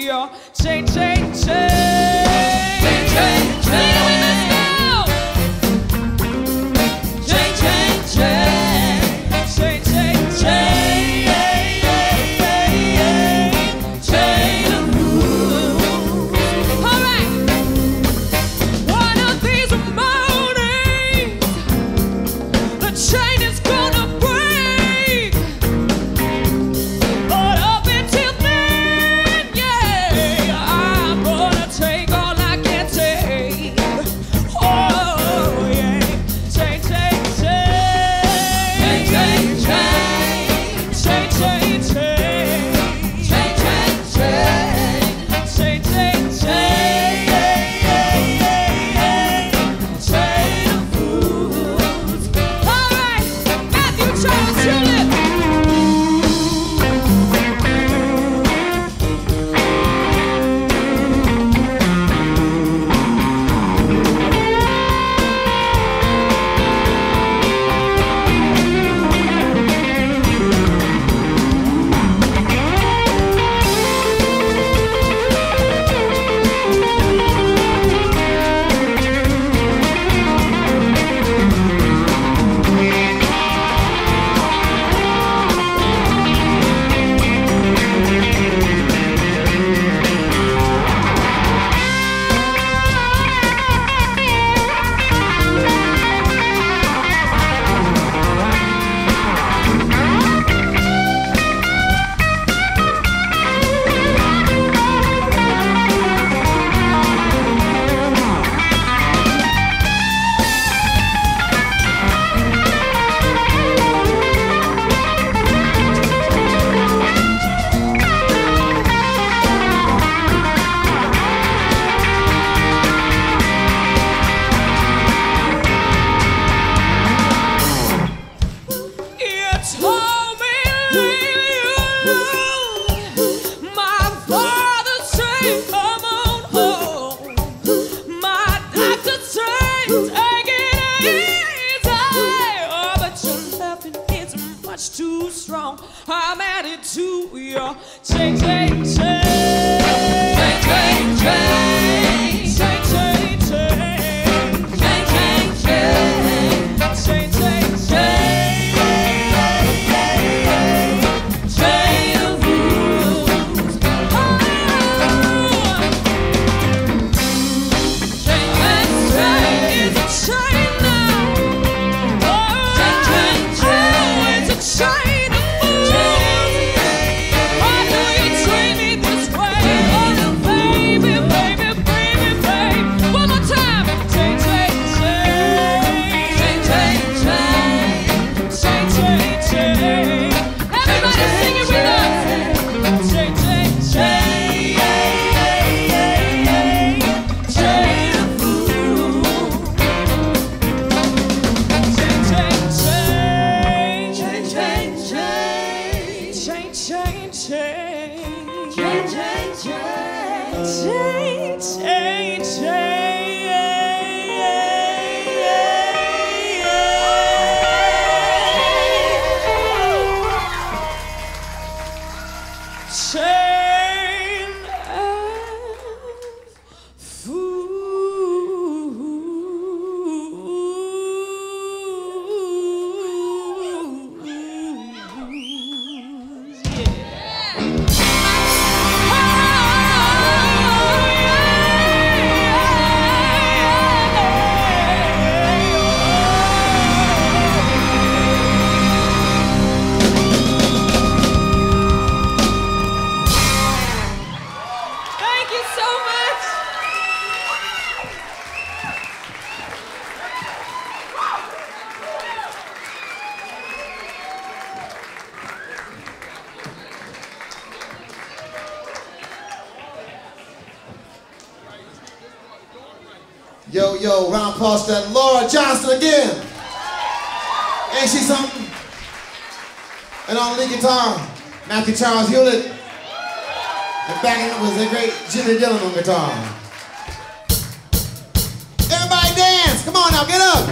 할렐루야 Charles Hewlett. And back in it was the great Jimmy Dillon on guitar. Everybody dance. Come on now, get up.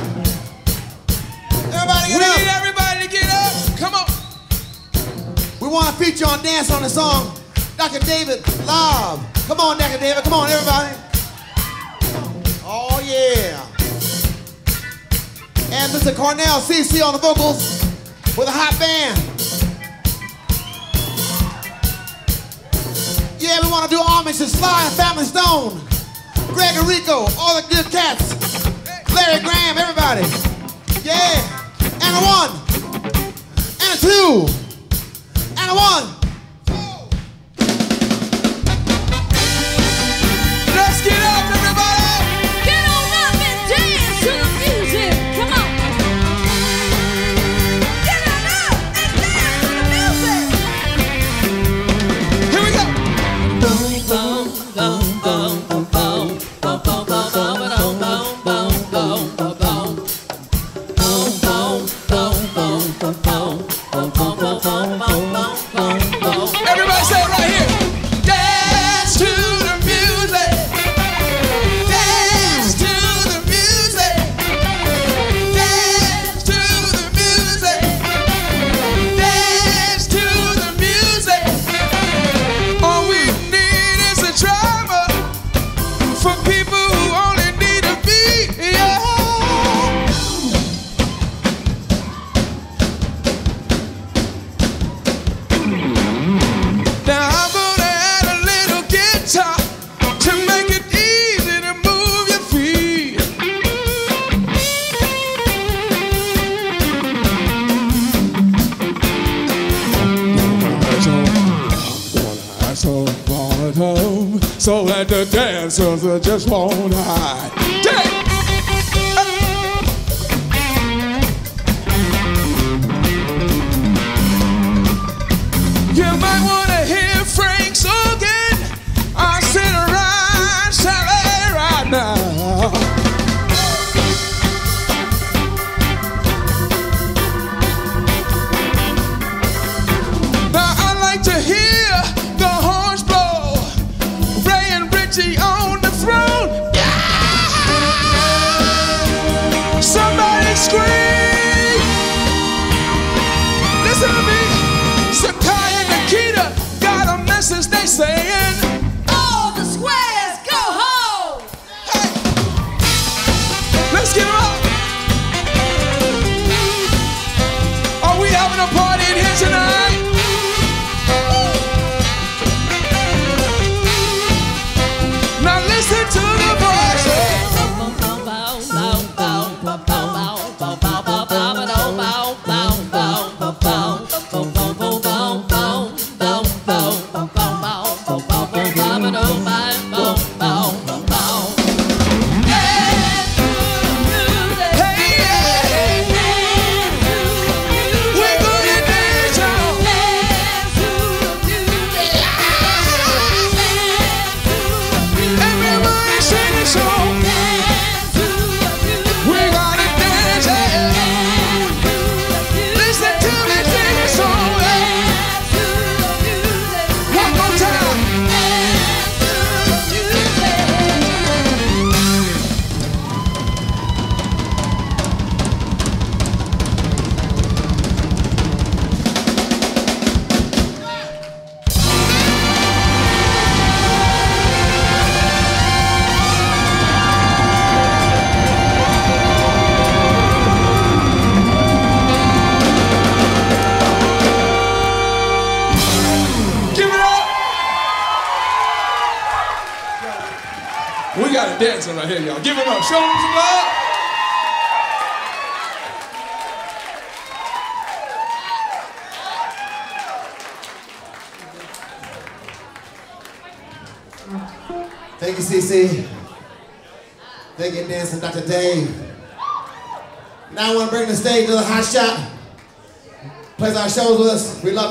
Everybody get we up. We need everybody to get up. Come on. We want to feature on dance on the song Dr. David Laub. Come on, Dr. David. Come on, everybody. Oh, yeah. And Mr. Cornell CC on the vocals with a hot band. Mrs. Sly and Family Stone, Greg Errico, all the good cats, Larry Graham, everybody. Yeah. And a one. And a two. And a one.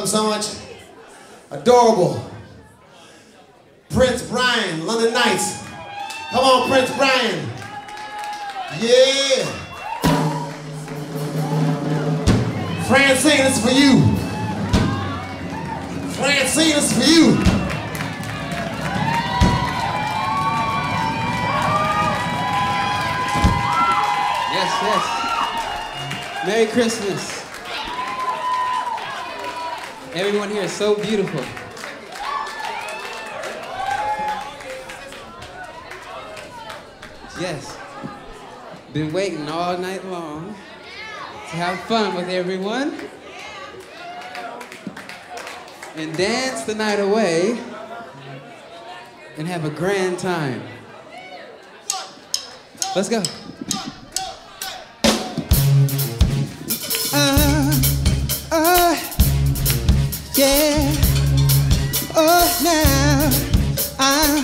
so much. night away and have a grand time. Let's go. Uh, uh, yeah. Oh, now I'm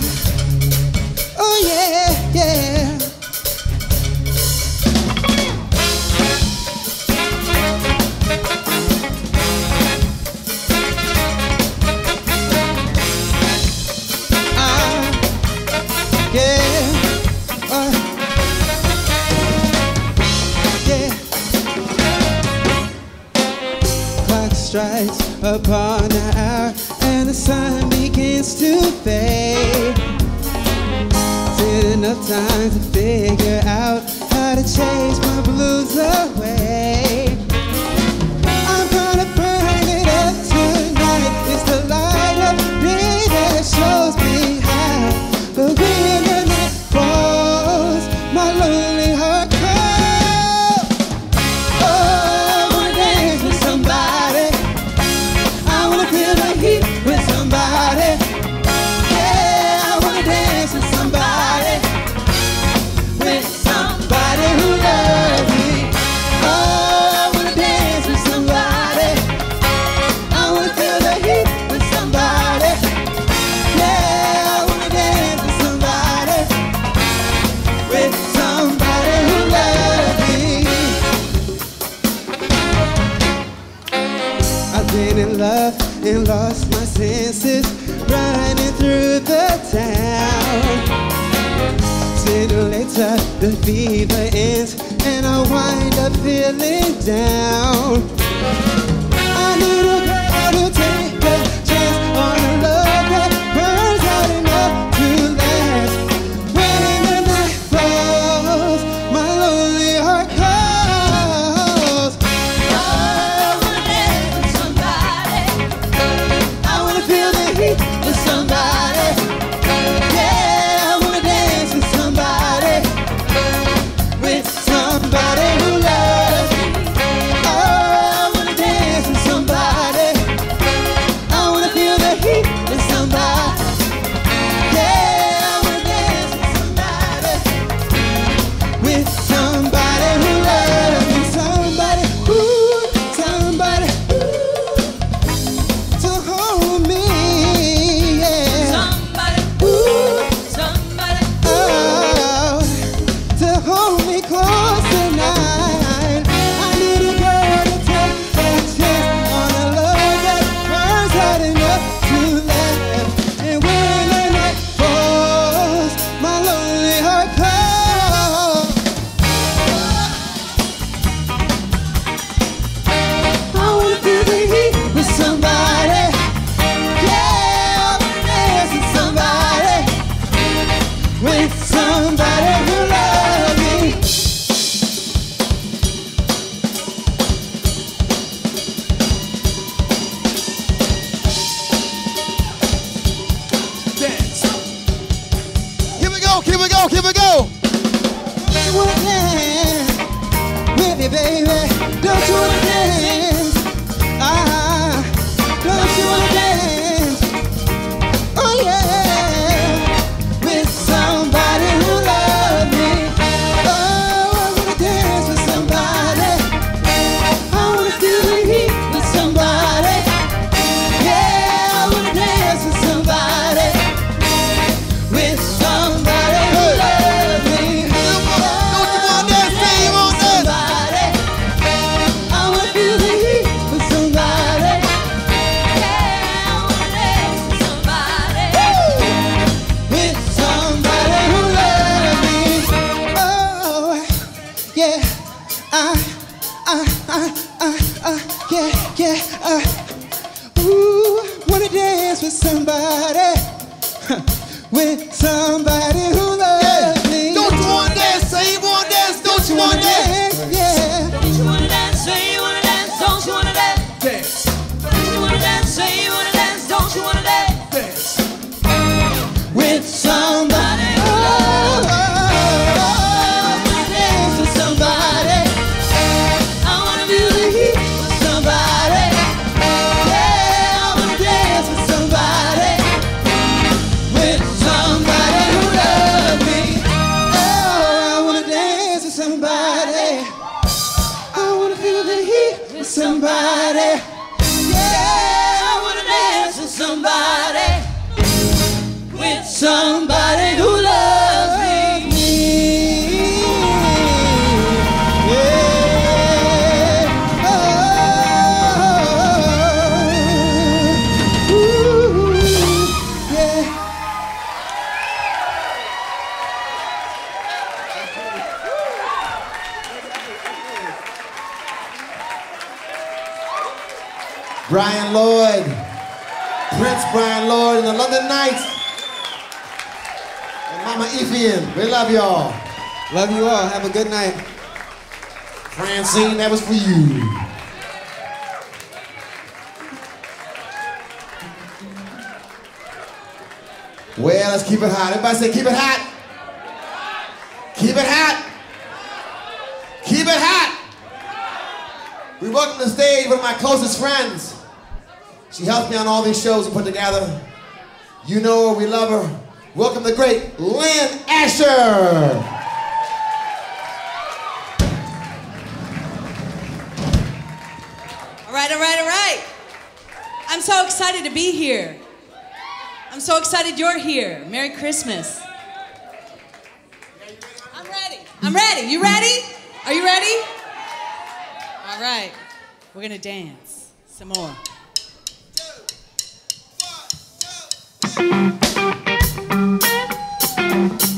somebody who loves me. Yeah. Oh. Ooh. Yeah. Brian Lloyd, Prince Brian Lloyd, and the London Knights, We love y'all. Love you all. Have a good night. Francine, that was for you. Well, let's keep it hot. Everybody say, keep it hot. Keep it hot. Keep it hot. We welcome to the stage one of my closest friends. She helped me on all these shows we put together. You know her, we love her. Welcome the great Lynn Asher. All right, all right, all right. I'm so excited to be here. I'm so excited you're here. Merry Christmas. I'm ready. I'm ready. You ready? Are you ready? All right. We're going to dance some more. Love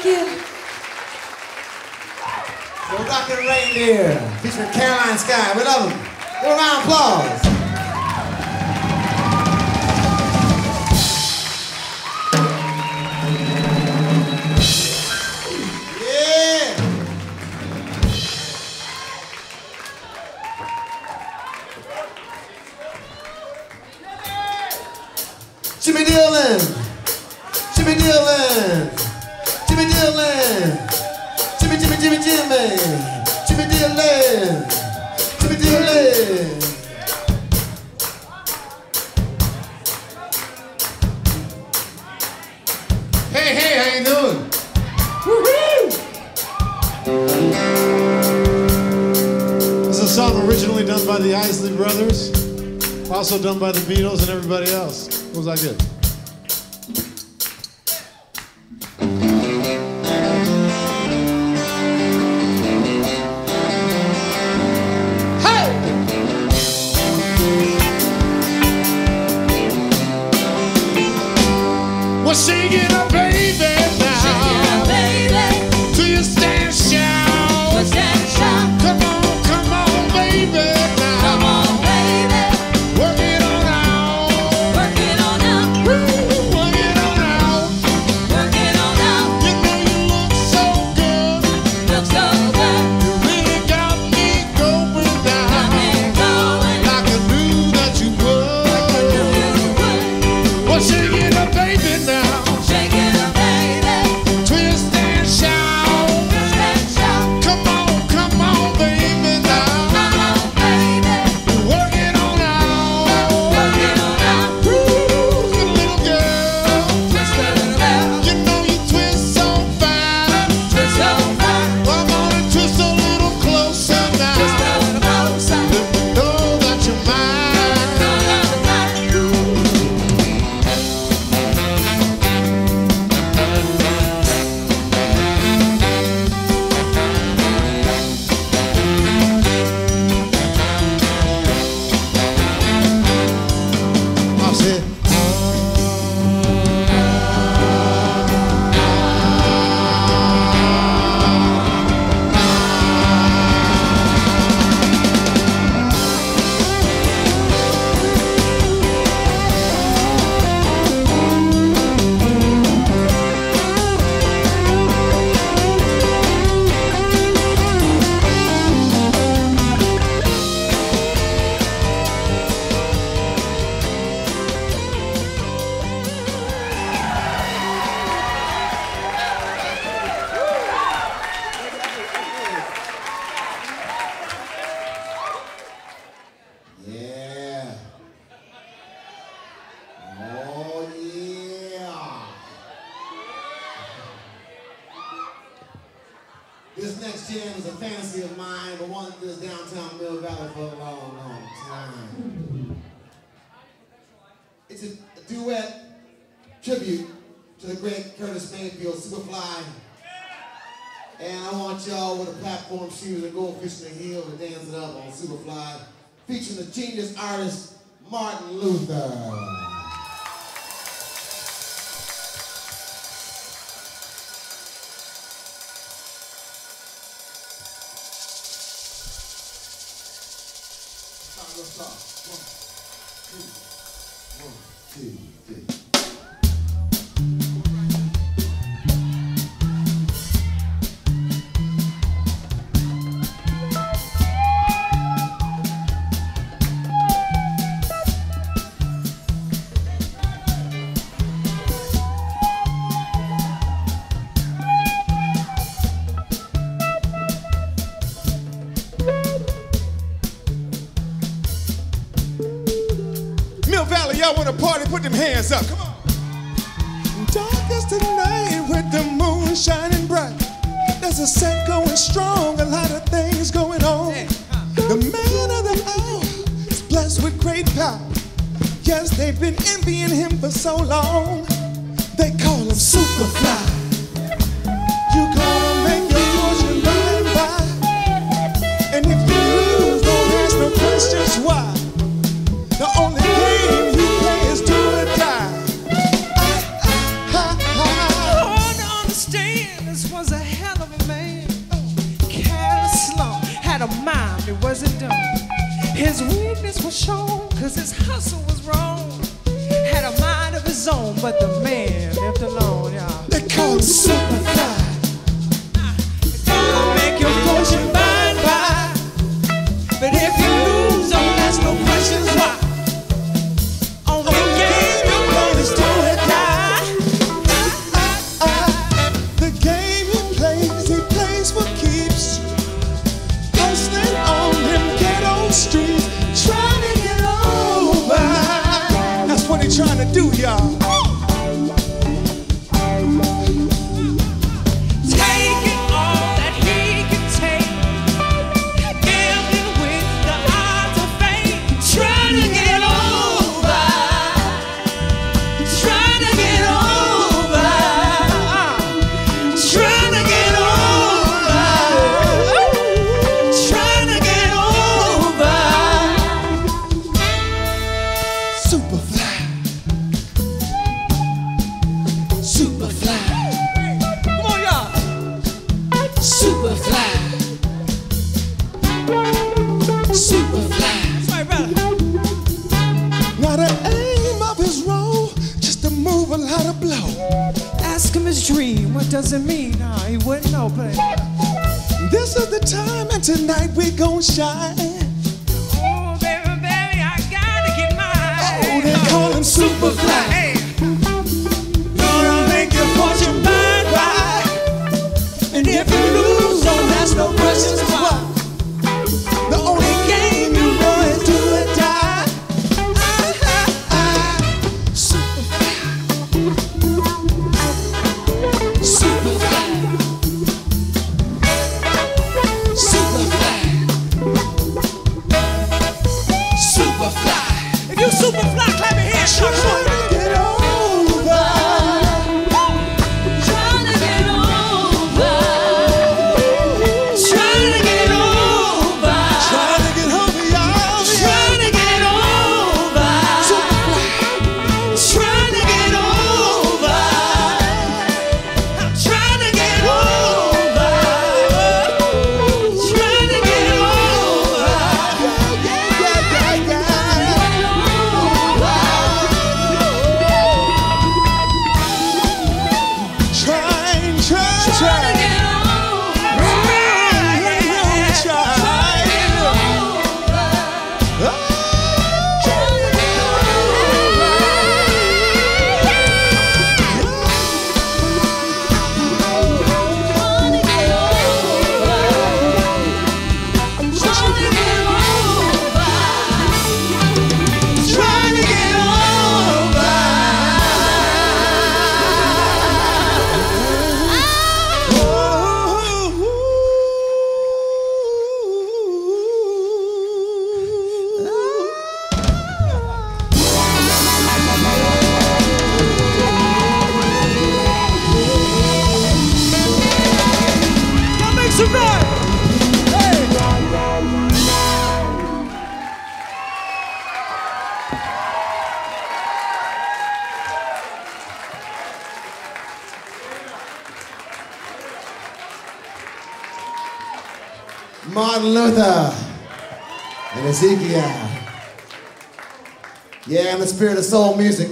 Thank you. The Rocket Reindeer featuring Caroline Sky. We love them. Give a round of applause. com o zagueiro. Cause his hustle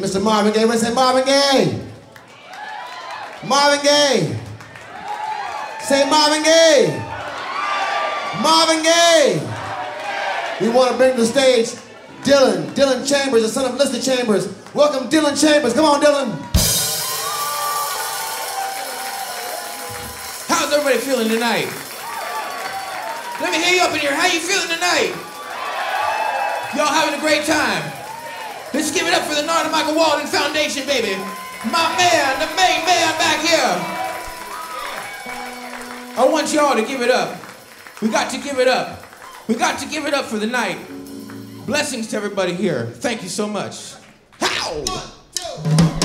Mr. Marvin Gaye. Everybody say Marvin Gaye. Marvin Gaye. Say Marvin Gaye. Marvin Gaye. We want to bring to the stage Dylan, Dylan Chambers, the son of Lester Chambers. Welcome, Dylan Chambers. Come on, Dylan. How's everybody feeling tonight? Let me hear you up in here. How you feeling tonight? Y'all having a great time? Give it up for the Narada Michael Walden Foundation, baby. My man, the main man back here. I want y'all to give it up. We got to give it up. We got to give it up for the night. Blessings to everybody here. Thank you so much. How? It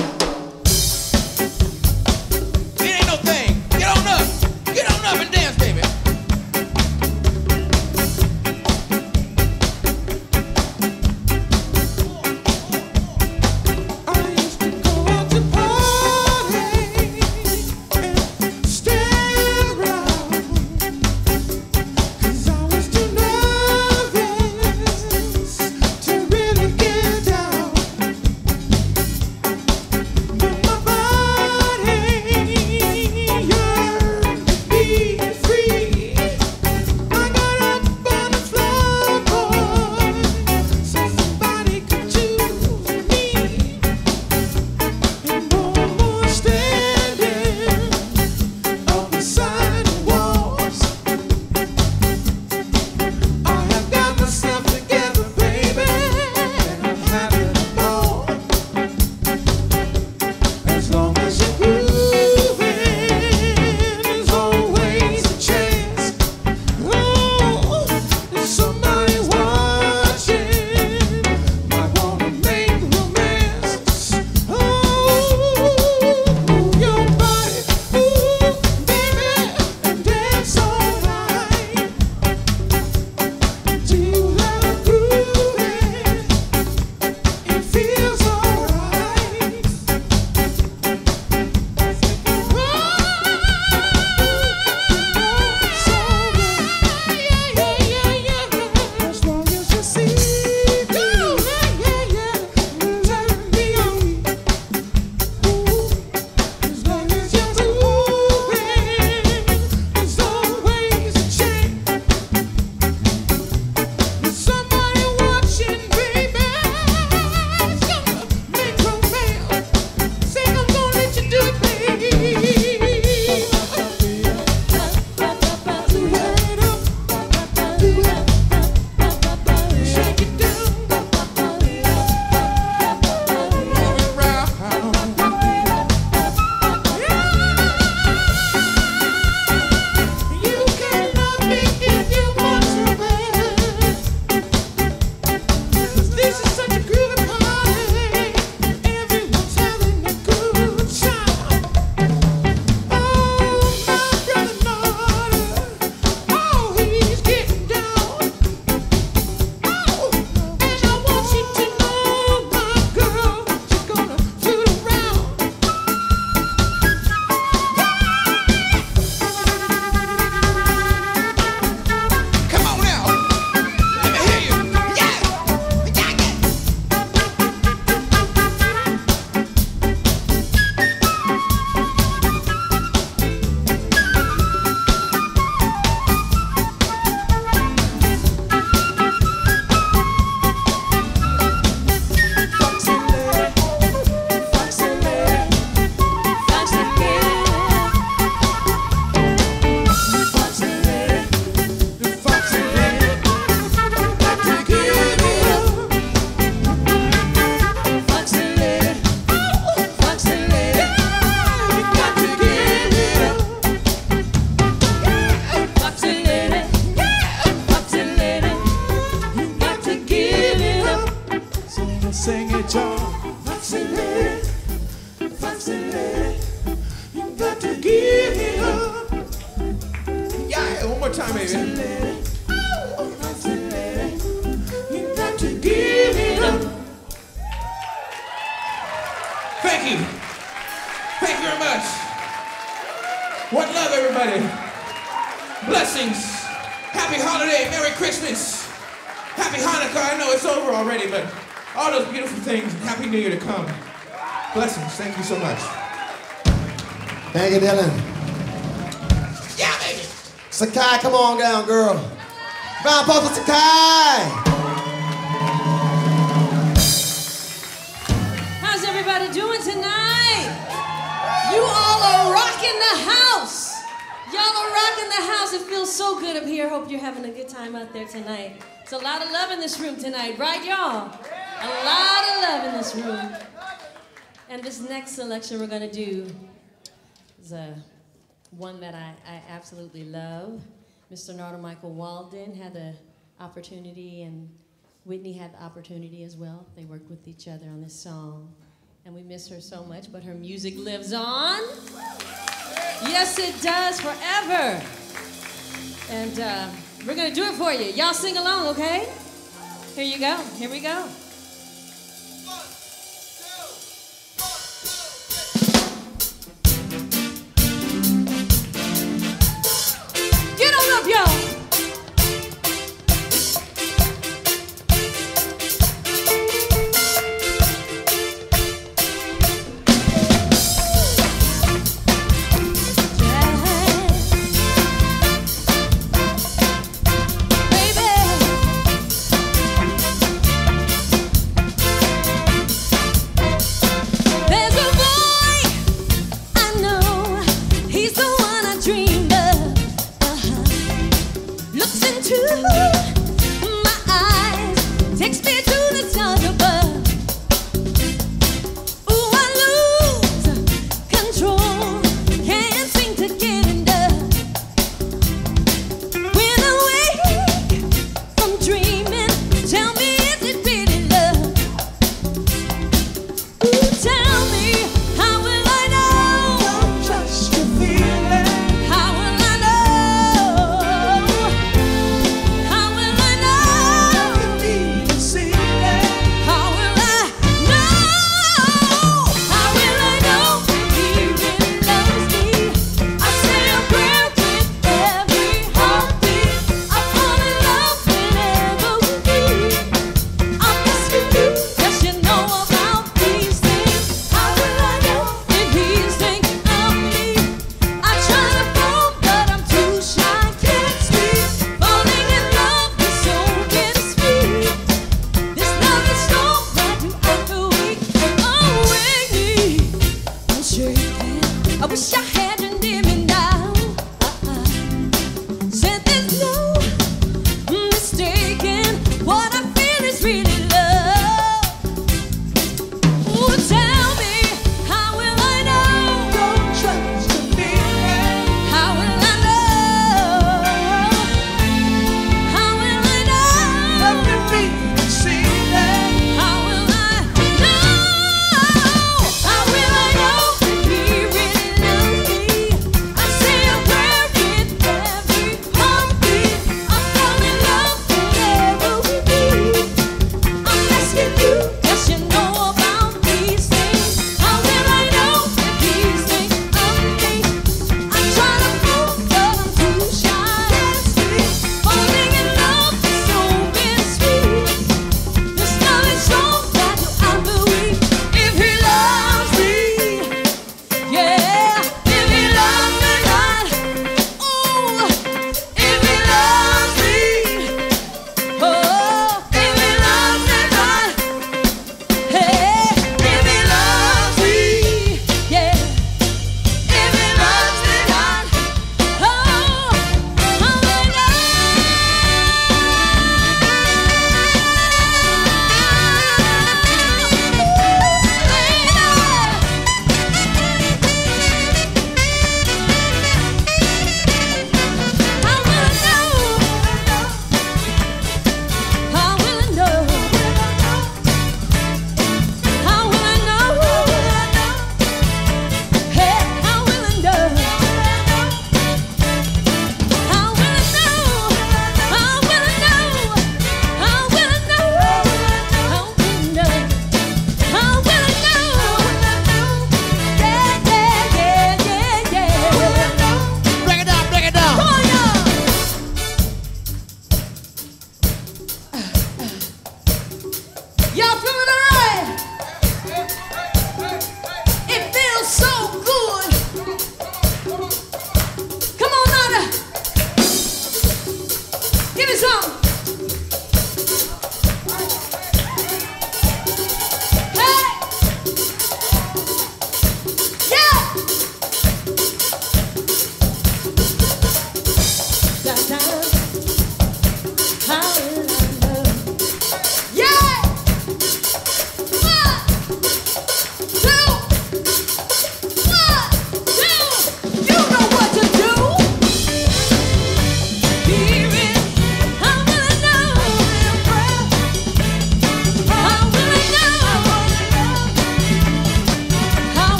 tonight, right, y'all? A lot of love in this room. And this next selection we're going to do is a one that I, I absolutely love. Mr. Narada Michael Walden had the opportunity, and Whitney had the opportunity as well. They worked with each other on this song. And we miss her so much, but her music lives on. Yes, it does forever. And uh, we're going to do it for you. Y'all sing along, okay? Here you go. Here we go.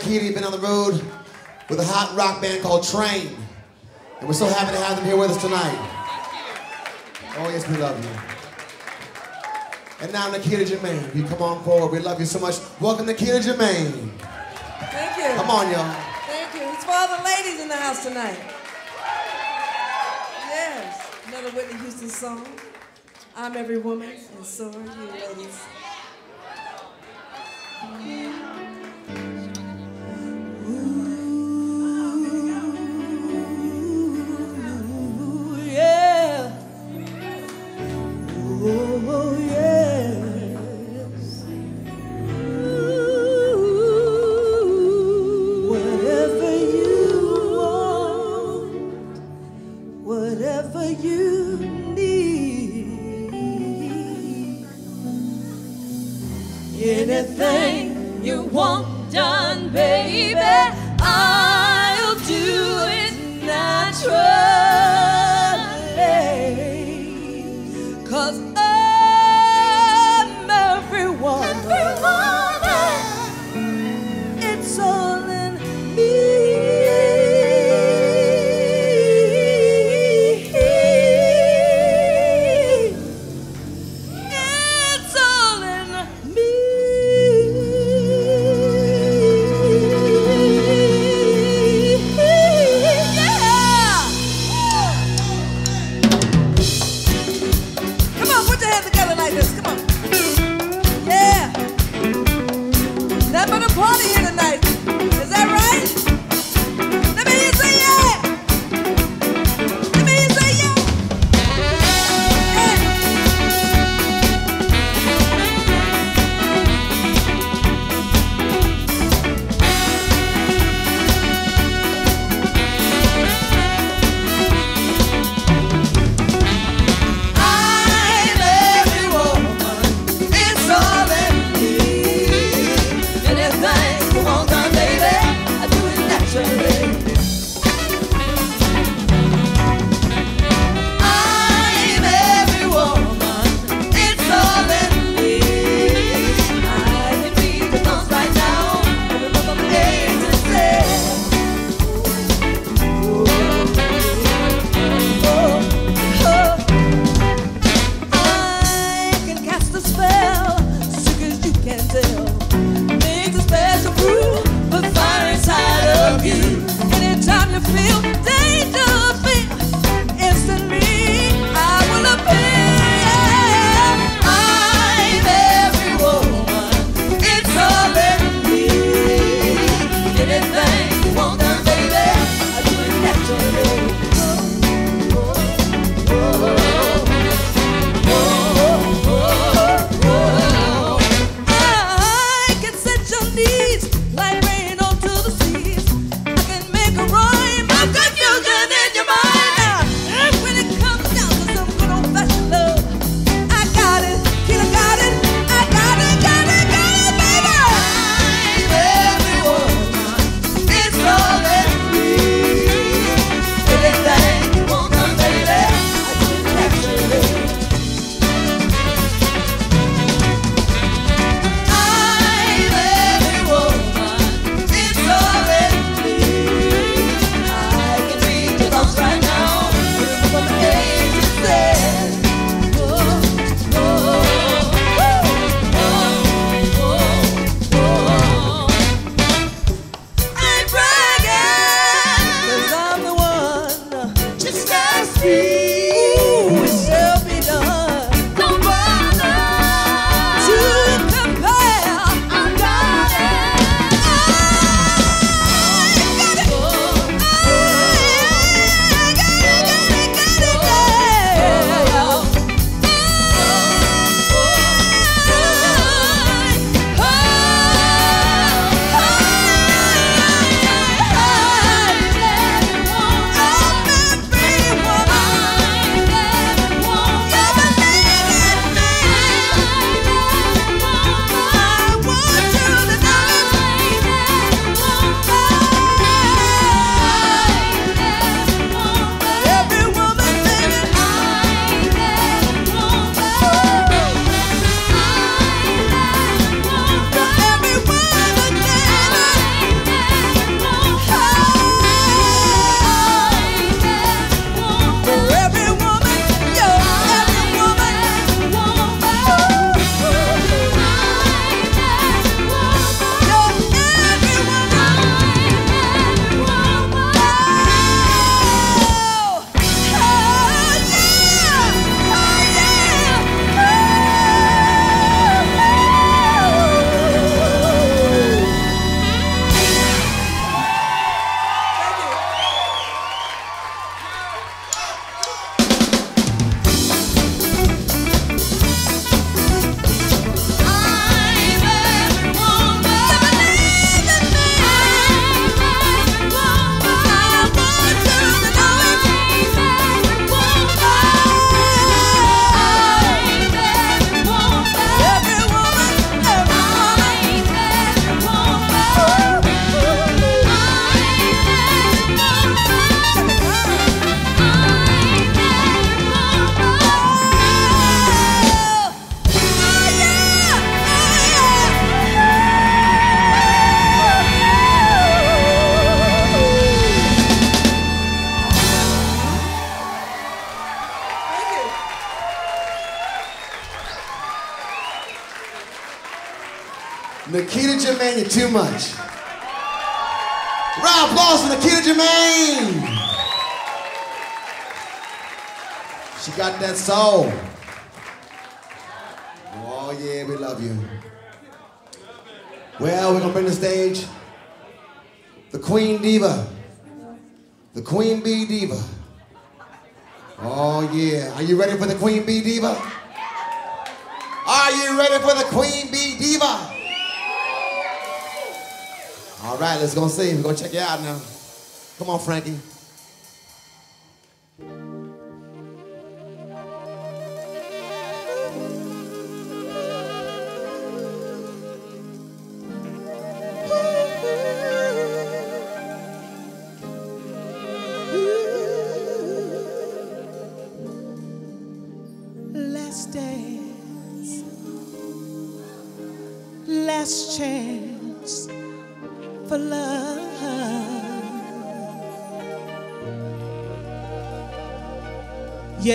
Frank Keaty, been on the road with a hot rock band called Train. And we're so happy to have them here with us tonight. Oh, yes, we love you. And now Nikita Germaine, you come on forward. We love you so much. Welcome Nikita Germaine. Thank you. Come on, y'all. Thank you. It's for all the ladies in the house tonight. Yes, another Whitney Houston song. I'm every woman, and so are you, ladies. will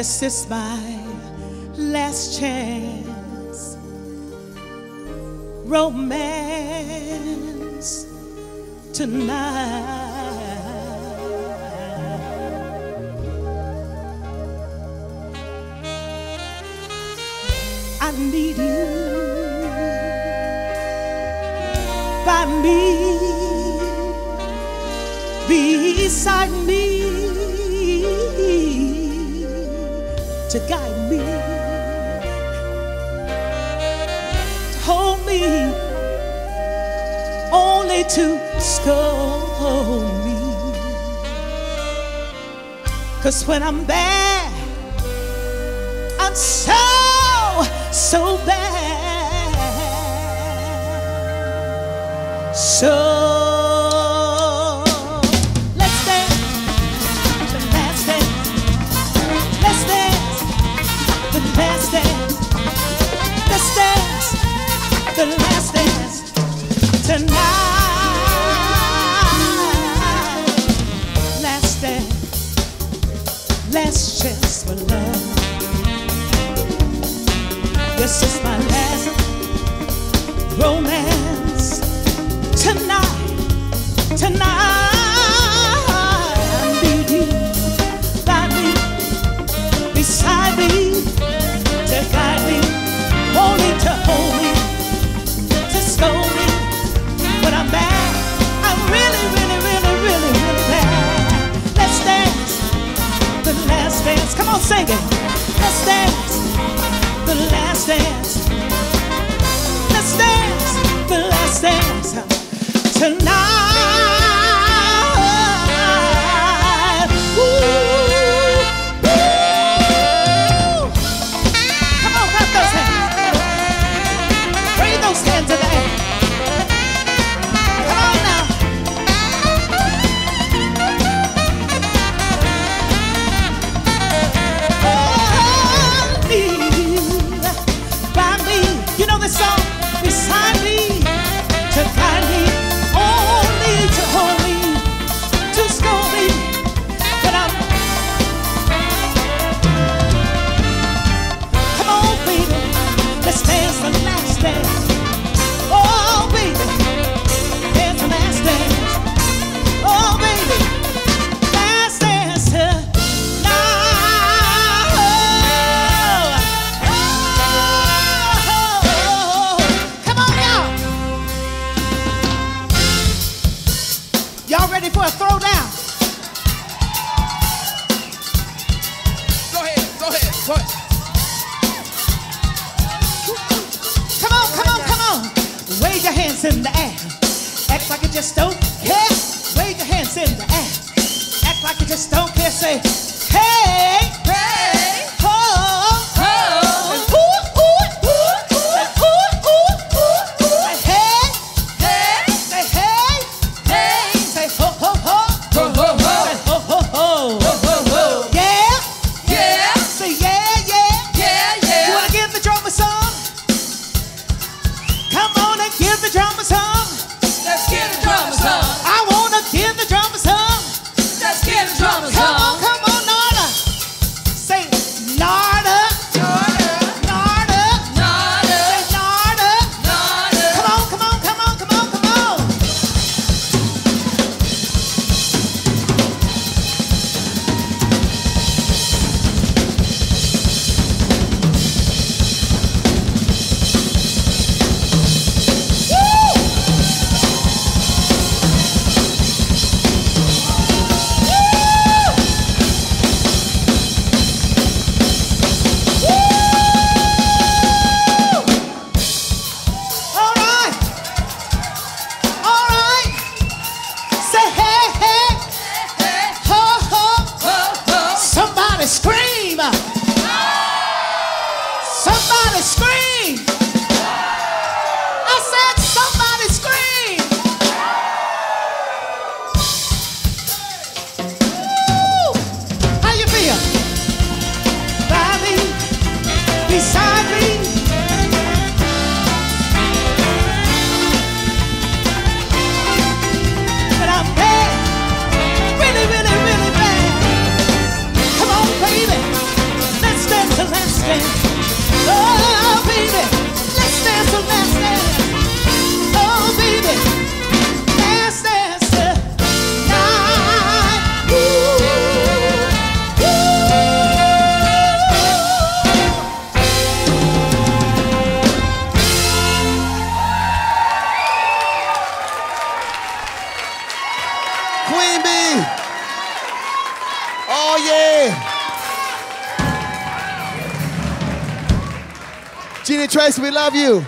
This is my last chance. Romance tonight. I need you by me, beside me. hold me. Cause when I'm back. Love you.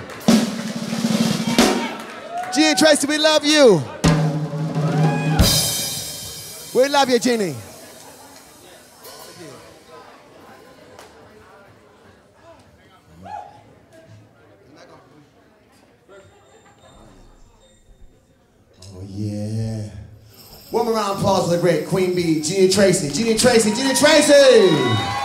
Jeanie Tracy, we love you. We love you, Jeanie. Oh, yeah. One more round of applause for the great Queen Bee, Jeanie Tracy. Jeanie Tracy, Jeanie Tracy!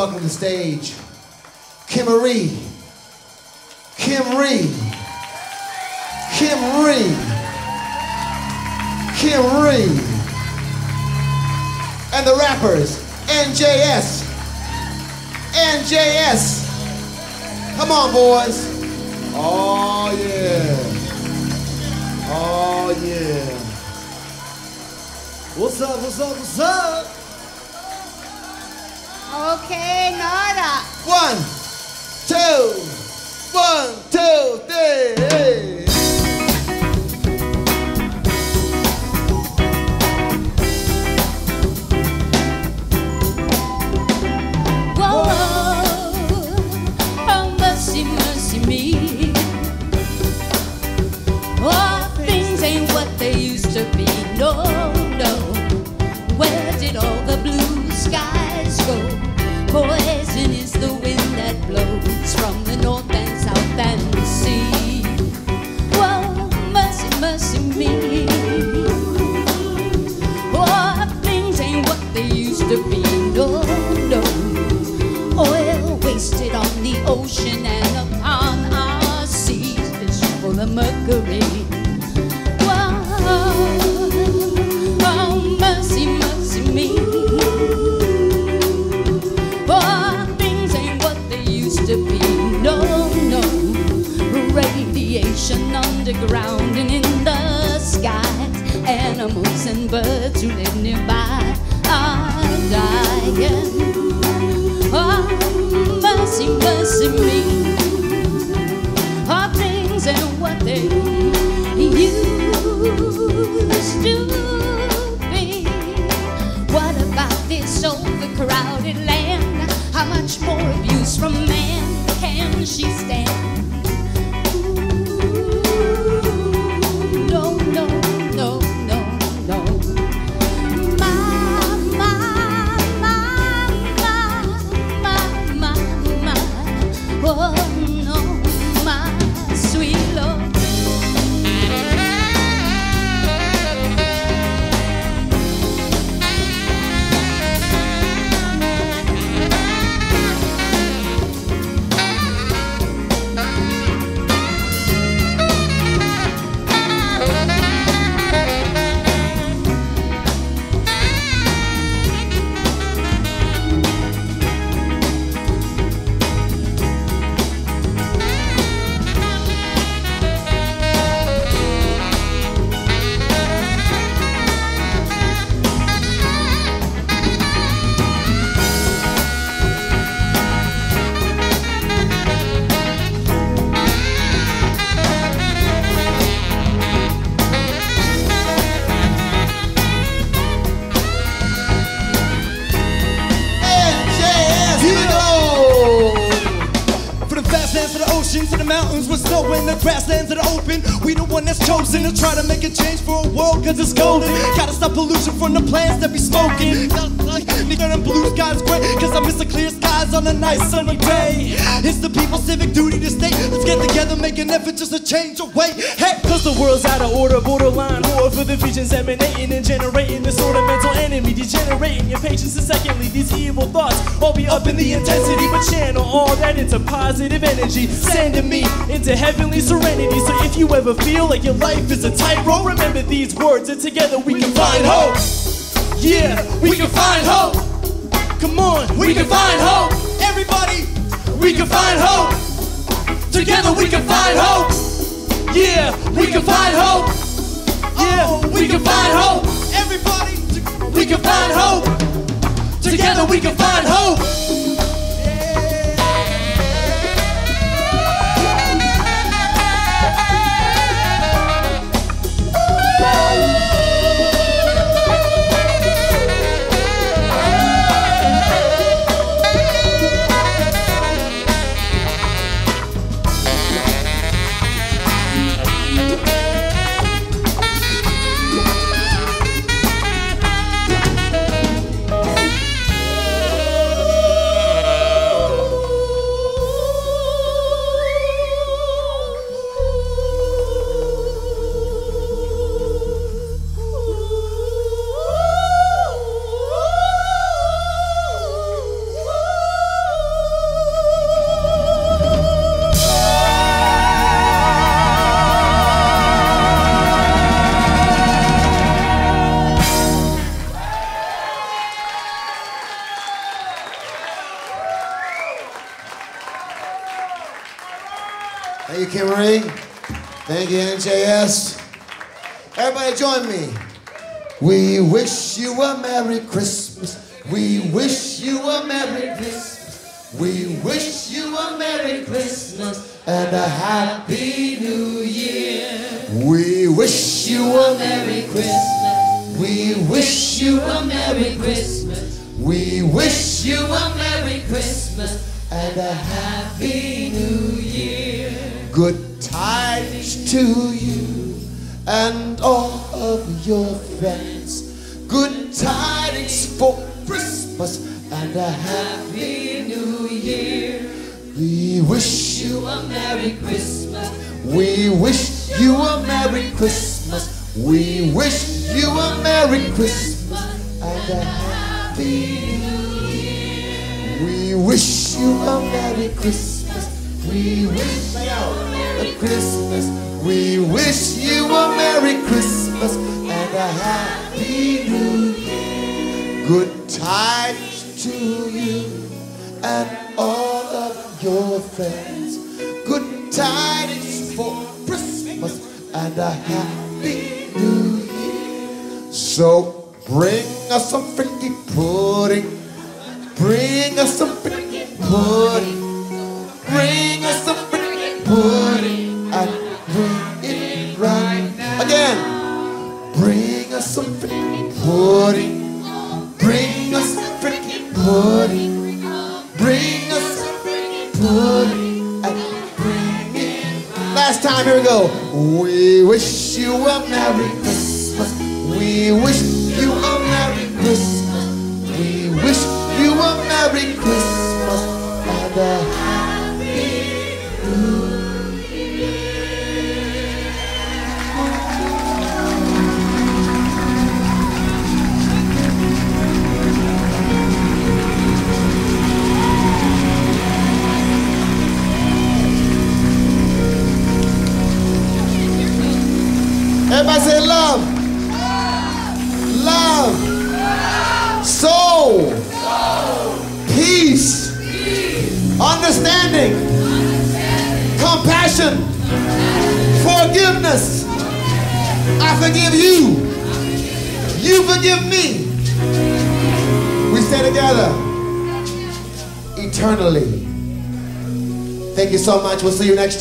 To the stage, Kim Marie. Kim Ree. Kim Ree. Kim Ree. And the rappers, NJS. NJS. Come on, boys. Oh, yeah. Oh, yeah. What's up, what's up, what's up? Okay, Nora. One, two, one, two, three. Blows from the north open. We the one that's chosen to try to make a change for a world cause it's golden. Gotta stop pollution from the plants that be smoking. Nigga, them blue skies great cause I miss the clear on a nice sunny day. It's the people's civic duty to stay. Let's get together, make an effort just to change the way. Hey, Cause the world's out of order, borderline horror for the visions emanating and generating of mental enemy, degenerating your patience. And secondly, these evil thoughts all be up in the intensity, but channel all that into positive energy, sending me into heavenly serenity. So if you ever feel like your life is a tightrope, remember these words, and together we can find hope. Yeah, we can find hope. Come on, we can find hope. We can find hope. Together we can find hope. Yeah, we can find hope. Yeah, we can find hope. Everybody, we can find hope. Together we can find hope.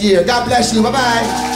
Year. God bless you. Bye bye.